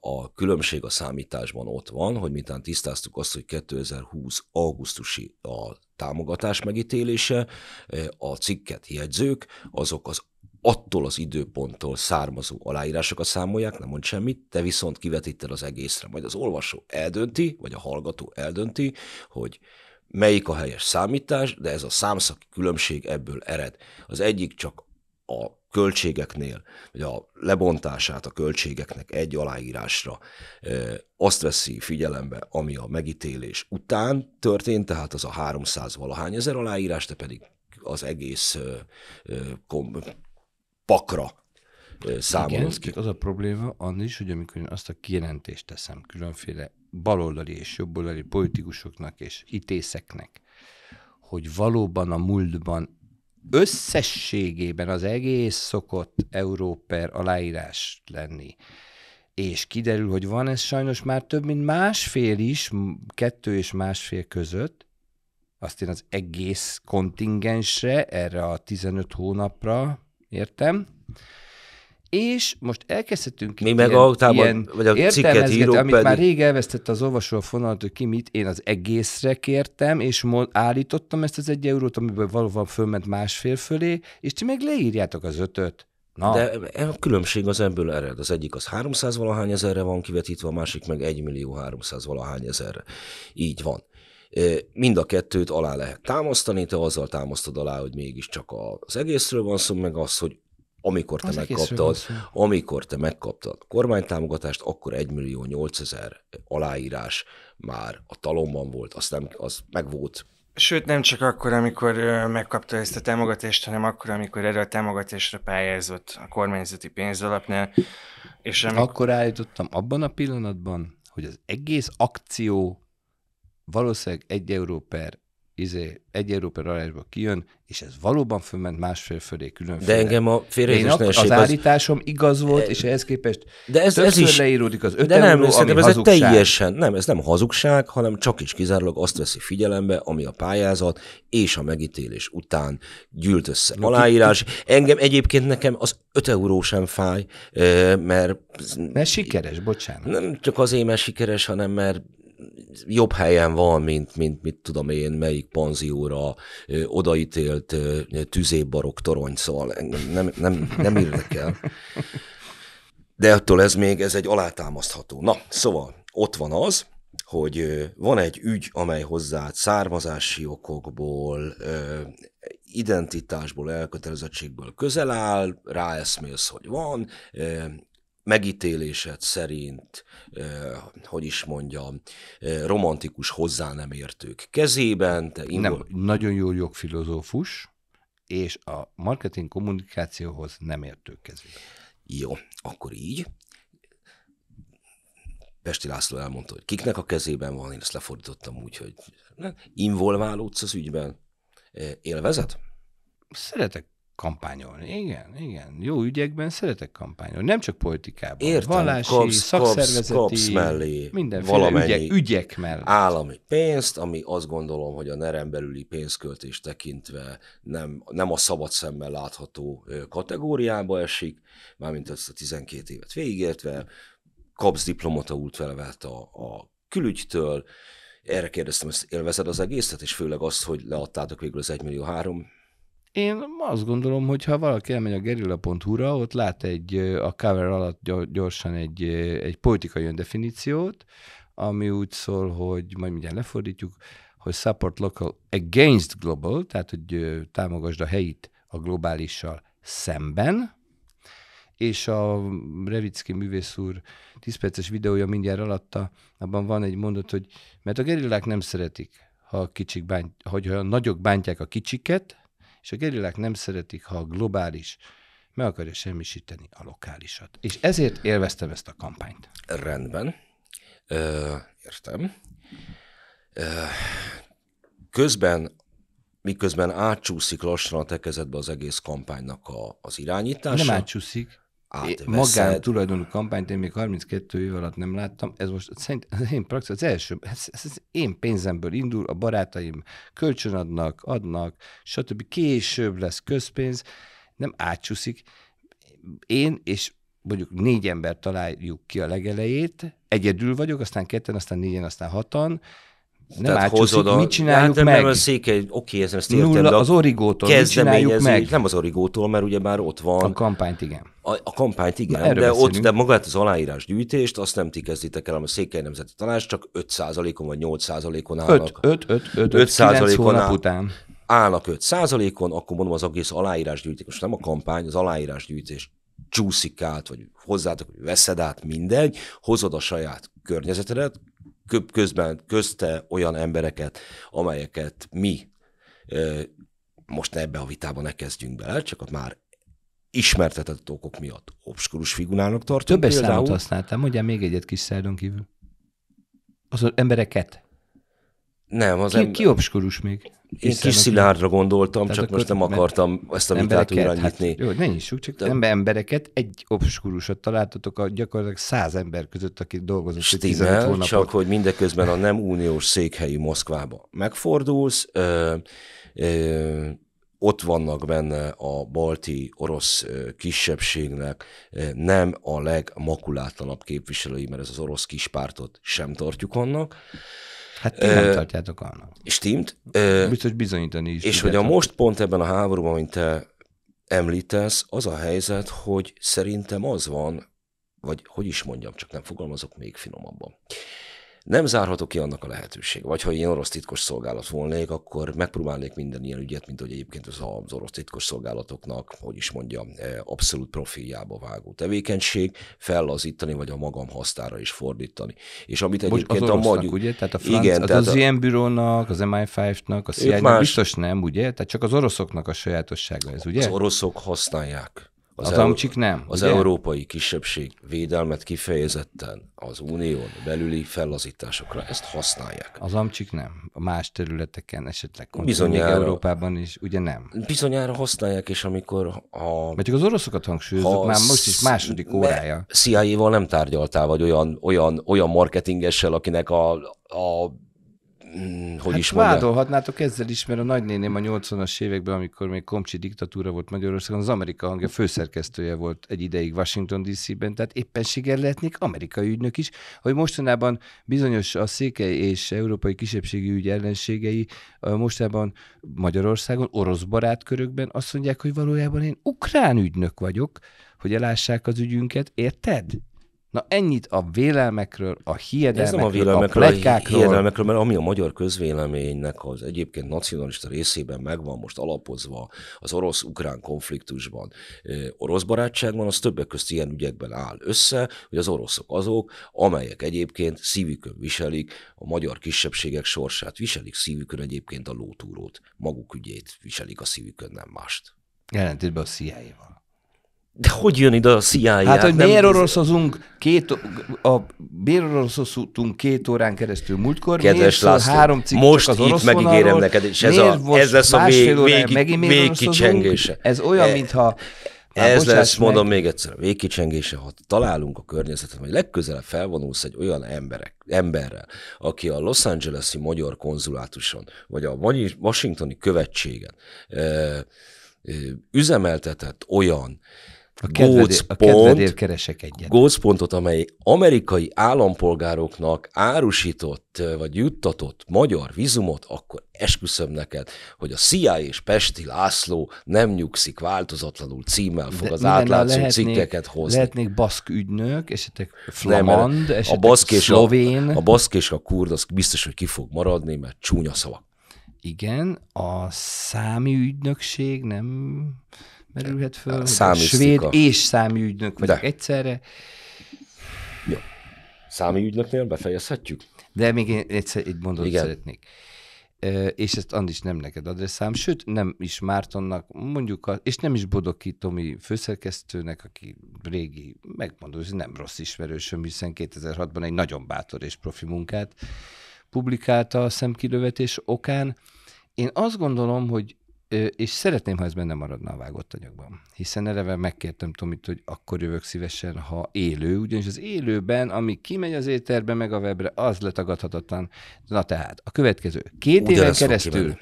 A különbség a számításban ott van, hogy mintán tisztáztuk azt, hogy 2020 augusztusi a támogatás megítélése, a cikket jegyzők, azok az attól az időponttól származó aláírásokat számolják, nem mond semmit, te viszont kivetíted az egészre. Majd az olvasó eldönti, vagy a hallgató eldönti, hogy melyik a helyes számítás, de ez a számszaki különbség ebből ered. Az egyik csak a költségeknél, vagy a lebontását a költségeknek egy aláírásra azt veszi figyelembe, ami a megítélés után történt, tehát az a 300 valahány ezer aláírás, te pedig az egész pakra számolod ki. Az a probléma annyi is, hogy amikor én azt a kijelentést teszem különféle baloldali és jobboldali politikusoknak és hitészeknek, hogy valóban a múltban összességében az egész szokott Európer aláírás lenni, és kiderül, hogy van ez sajnos már több mint másfél is, kettő és másfél között, azt én az egész kontingensre, erre a 15 hónapra értem? És most elkezdhetünk Mi meg ilyen, ilyen vagy a cikket amit pedig... már rég elvesztette az olvasó a fonalat, hogy ki mit, én az egészre kértem, és mond, állítottam ezt az egy eurót, amiből valóban fölment másfél fölé, és ti meg leírjátok az ötöt. Na. De a különbség az ebből ered. Az egyik az 300 valahány ezerre van kivetítve, a másik meg 1 millió 300 valahány ezerre. Így van. Mind a kettőt alá lehet támasztani, te azzal támasztod alá, hogy mégiscsak az egészről van szó, meg az, hogy amikor te az megkaptad, amikor te megkaptad a kormánytámogatást, akkor 1 millió 8000 aláírás már a talomban volt, azt nem, az meg volt Sőt, nem csak akkor, amikor megkapta ezt a támogatást, hanem akkor, amikor erre a támogatásra pályázott a kormányzati pénzalapnál. És amikor... Akkor állítottam abban a pillanatban, hogy az egész akció valószínűleg egy euró per izé, egy euró per arányba kijön, és ez valóban fölment másfél fölé különféle. De engem a félreértésnesség az... állításom igaz volt, és ehhez képest de ez, ez is leíródik az 5 de nem, euró, ami ez hazugság. teljesen, nem, ez nem hazugság, hanem csak is kizárólag azt veszi figyelembe, ami a pályázat és a megítélés után gyűlt össze no, aláírás. Engem egyébként nekem az 5 euró sem fáj, mert... Mert sikeres, bocsánat. Nem csak azért, mert sikeres, hanem mert jobb helyen van, mint, mint mit tudom én, melyik panzióra odaítélt tüzébarok torony, szóval nem, nem, nem érdekel. De attól ez még, ez egy alátámasztható. Na, szóval ott van az, hogy van egy ügy, amely hozzá származási okokból, identitásból, elkötelezettségből közel áll, ráeszmélsz, hogy van, megítélésed szerint, hogy is mondjam, romantikus hozzá nem értők kezében. Te indul... Nem, nagyon jó jogfilozófus, és a marketing kommunikációhoz nem értők kezében. Jó, akkor így. Pesti László elmondta, hogy kiknek a kezében van, én ezt lefordítottam úgy, hogy involválódsz az ügyben. Élvezet? Szeretek kampányolni. Igen, igen. Jó ügyekben szeretek kampányolni. Nem csak politikában. Értem, Vallási, kapsz, szakszervezeti, kapsz mellé mindenféle ügyek, ügyek mellé. Állami pénzt, ami azt gondolom, hogy a nerem belüli pénzköltés tekintve nem, nem a szabad szemmel látható kategóriába esik, mármint ezt a 12 évet végigértve, kapsz diplomata útlevelet a, a külügytől, erre kérdeztem, ezt élvezed az egészet, és főleg azt, hogy leadtátok végül az 1 millió 3 Én azt gondolom, hogy ha valaki elmegy a gerilla.hu-ra, ott lát egy, a cover alatt gyorsan egy, egy politikai öndefiníciót, ami úgy szól, hogy majd mindjárt lefordítjuk, hogy support local against global, tehát hogy támogasd a helyit a globálissal szemben, és a Revicki művész úr 10 perces videója mindjárt alatta, abban van egy mondat, hogy mert a gerillák nem szeretik, ha a kicsik bánt, hogy a nagyok bántják a kicsiket, és a gerillák nem szeretik, ha a globális meg akarja semmisíteni a lokálisat. És ezért élveztem ezt a kampányt. Rendben. Ö, értem. Ö, közben, miközben átcsúszik lassan a tekezetbe az egész kampánynak a, az irányítása. Nem átcsúszik. Magán tulajdonú kampányt én még 32 év alatt nem láttam. Ez most szerint az én praxis, az első, ez, ez, ez én pénzemből indul, a barátaim kölcsönadnak, adnak, stb. Később lesz közpénz, nem átcsúszik. Én és mondjuk négy ember találjuk ki a legelejét, egyedül vagyok, aztán ketten, aztán négyen, aztán hatan, nem Tehát hozod a... mit csináljuk hát, meg? Nem, a székely, oké, ez ezt értem, Nulla, az origótól, mit csináljuk meg? Nem az origótól, mert ugye már ott van. A kampányt igen. A, a kampányt igen, de ott, de magát az aláírás gyűjtést, azt nem ti kezditek el, a Székely Nemzeti Tanács csak 5%-on vagy 8%-on állnak. 5, 5, 5, 5, 5 százalékon áll, után. Állnak 5 százalékon, akkor mondom az egész aláírás gyűjtés, most nem a kampány, az aláírás gyűjtés csúszik át, vagy hozzátok, vagy veszed át, mindegy, hozod a saját környezetedet, közben közte olyan embereket, amelyeket mi most ebbe a vitába ne kezdjünk bele, csak ott már ismertetett okok miatt obskurus figurának tartunk. Többes például. számot használtam, mondjál még egyet kis szárdon kívül. Az embereket. Nem, az ki, em... ki obskurus még? Én kis szilárdra gondoltam, Tehát csak most nem akartam ezt a vitát újra hát nyitni. Hát, jó, ne nyissuk, csak De... ember embereket, egy obskurusot találtatok a gyakorlatilag száz ember között, aki dolgozott Stimmel, hónapot. csak hogy mindeközben a nem uniós székhelyi Moszkvába megfordulsz, ö, ö, ott vannak benne a balti orosz kisebbségnek nem a legmakulátlanabb képviselői, mert ez az orosz kispártot sem tartjuk annak, Hát ti nem tartjátok annak. Stimmt. Biztos bizonyítani is. És hogy a most pont ebben a háborúban, mint te említesz, az a helyzet, hogy szerintem az van, vagy hogy is mondjam, csak nem fogalmazok még finomabban nem zárhatok ki annak a lehetőség. Vagy ha én orosz titkos szolgálat volnék, akkor megpróbálnék minden ilyen ügyet, mint hogy egyébként az az orosz titkos szolgálatoknak, hogy is mondjam, eh, abszolút profiljába vágó tevékenység, fellazítani, vagy a magam hasznára is fordítani. És amit egyébként az a magyar... ugye? Tehát a franc, igen, az, tehát az a... ilyen bürónak, az MI5-nak, a cia más... biztos nem, ugye? Tehát csak az oroszoknak a sajátossága ez, ugye? Az oroszok használják az, az amcsik nem. Az ugye? európai kisebbség védelmet kifejezetten az unión belüli fellazításokra ezt használják. Az amcsik nem. A más területeken esetleg Bizonyára, Európában is, ugye nem? Bizonyára használják, és amikor a... Mert az oroszokat hangsúlyozunk, már most is második órája. CIA-val nem tárgyaltál, vagy olyan, olyan, olyan marketingessel, akinek a, a hogy hát is mondjam. vádolhatnátok ezzel is, mert a nagynéném a 80-as években, amikor még Komcsi diktatúra volt Magyarországon, az Amerika hangja főszerkesztője volt egy ideig Washington DC-ben, tehát éppenséggel lehetnék amerikai ügynök is, hogy mostanában bizonyos a székely és európai kisebbségi ügy ellenségei mostában Magyarországon, orosz barátkörökben azt mondják, hogy valójában én ukrán ügynök vagyok, hogy elássák az ügyünket, érted? Na ennyit a vélelmekről, a hiedelmekről, Ez a, vélelmekről, a pletykákról. A hiedelmekről, mert ami a magyar közvéleménynek az egyébként nacionalista részében megvan most alapozva az orosz-ukrán konfliktusban, orosz barátságban, az többek közt ilyen ügyekben áll össze, hogy az oroszok azok, amelyek egyébként szívükön viselik a magyar kisebbségek sorsát, viselik szívükön egyébként a lótúrót, maguk ügyét viselik a szívükön, nem mást. Jelentétben a CIA-val. De hogy jön ide a CIA? Hát, hogy miért oroszozunk két, a, miért oroszoztunk két órán keresztül múltkor, Kedves László, három cikk most az itt megígérem neked, és ez, a, ez lesz a vég, vég, végkicsengése. Ez olyan, e, mintha már ez lesz, meg. mondom még egyszer, a végkicsengése, ha találunk a környezetet, vagy legközelebb felvonulsz egy olyan emberek, emberrel, aki a Los Angeles-i magyar konzulátuson, vagy a Washingtoni követségen ö, ö, üzemeltetett olyan A kedvedér, a kedvedér keresek egyet. gócpontot, amely amerikai állampolgároknak árusított vagy juttatott magyar vizumot, akkor esküszöm neked, hogy a CIA és Pesti László nem nyugszik változatlanul címmel fog De az átlátszó lehetnék- cikkeket hozni. Lehetnék baszk ügynök, esetleg Nem, mert flamand, esetleg a baszk és a, szlovén. a baszk és a kurd, az biztos, hogy ki fog maradni, mert csúnya szavak. Igen, a számi ügynökség nem merülhet föl. hogy. Svéd és számi ügynök vagyok De. egyszerre, Jó. Számi ügynöknél befejezhetjük? de még én egyszer egy mondatot Igen. szeretnék. Ö, és ezt Andis nem neked adresszám, sőt nem is Mártonnak, mondjuk, a, és nem is Bodoki Tomi főszerkesztőnek, aki régi, megmondom, hogy nem rossz ismerősöm, hiszen 2006-ban egy nagyon bátor és profi munkát publikálta a szemkilövetés okán. Én azt gondolom, hogy és szeretném, ha ez benne maradna a vágott anyagban. Hiszen eleve megkértem Tomit, hogy akkor jövök szívesen, ha élő, ugyanis az élőben, ami kimegy az éterbe, meg a webre, az letagadhatatlan. Na tehát, a következő. Két éven Ugyanez fog keresztül kimenni.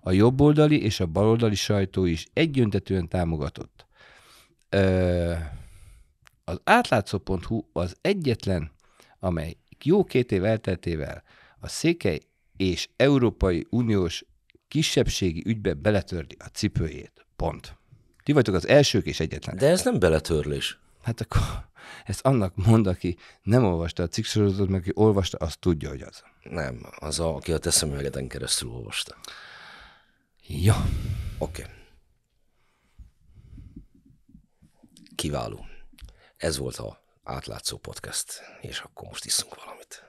a jobboldali és a baloldali sajtó is egyöntetően támogatott. Ö, az átlátszó.hu az egyetlen, amely jó két év elteltével a székely és Európai Uniós kisebbségi ügybe beletördi a cipőjét. Pont. Ti vagytok az elsők és egyetlen. De ez nem beletörlés. Hát akkor ezt annak mond, aki nem olvasta a cikksorozatot, meg aki olvasta, azt tudja, hogy az. Nem, az, a, aki a te szemüvegeden keresztül olvasta. Ja. Oké. Okay. Kiváló. Ez volt a átlátszó podcast, és akkor most iszunk valamit.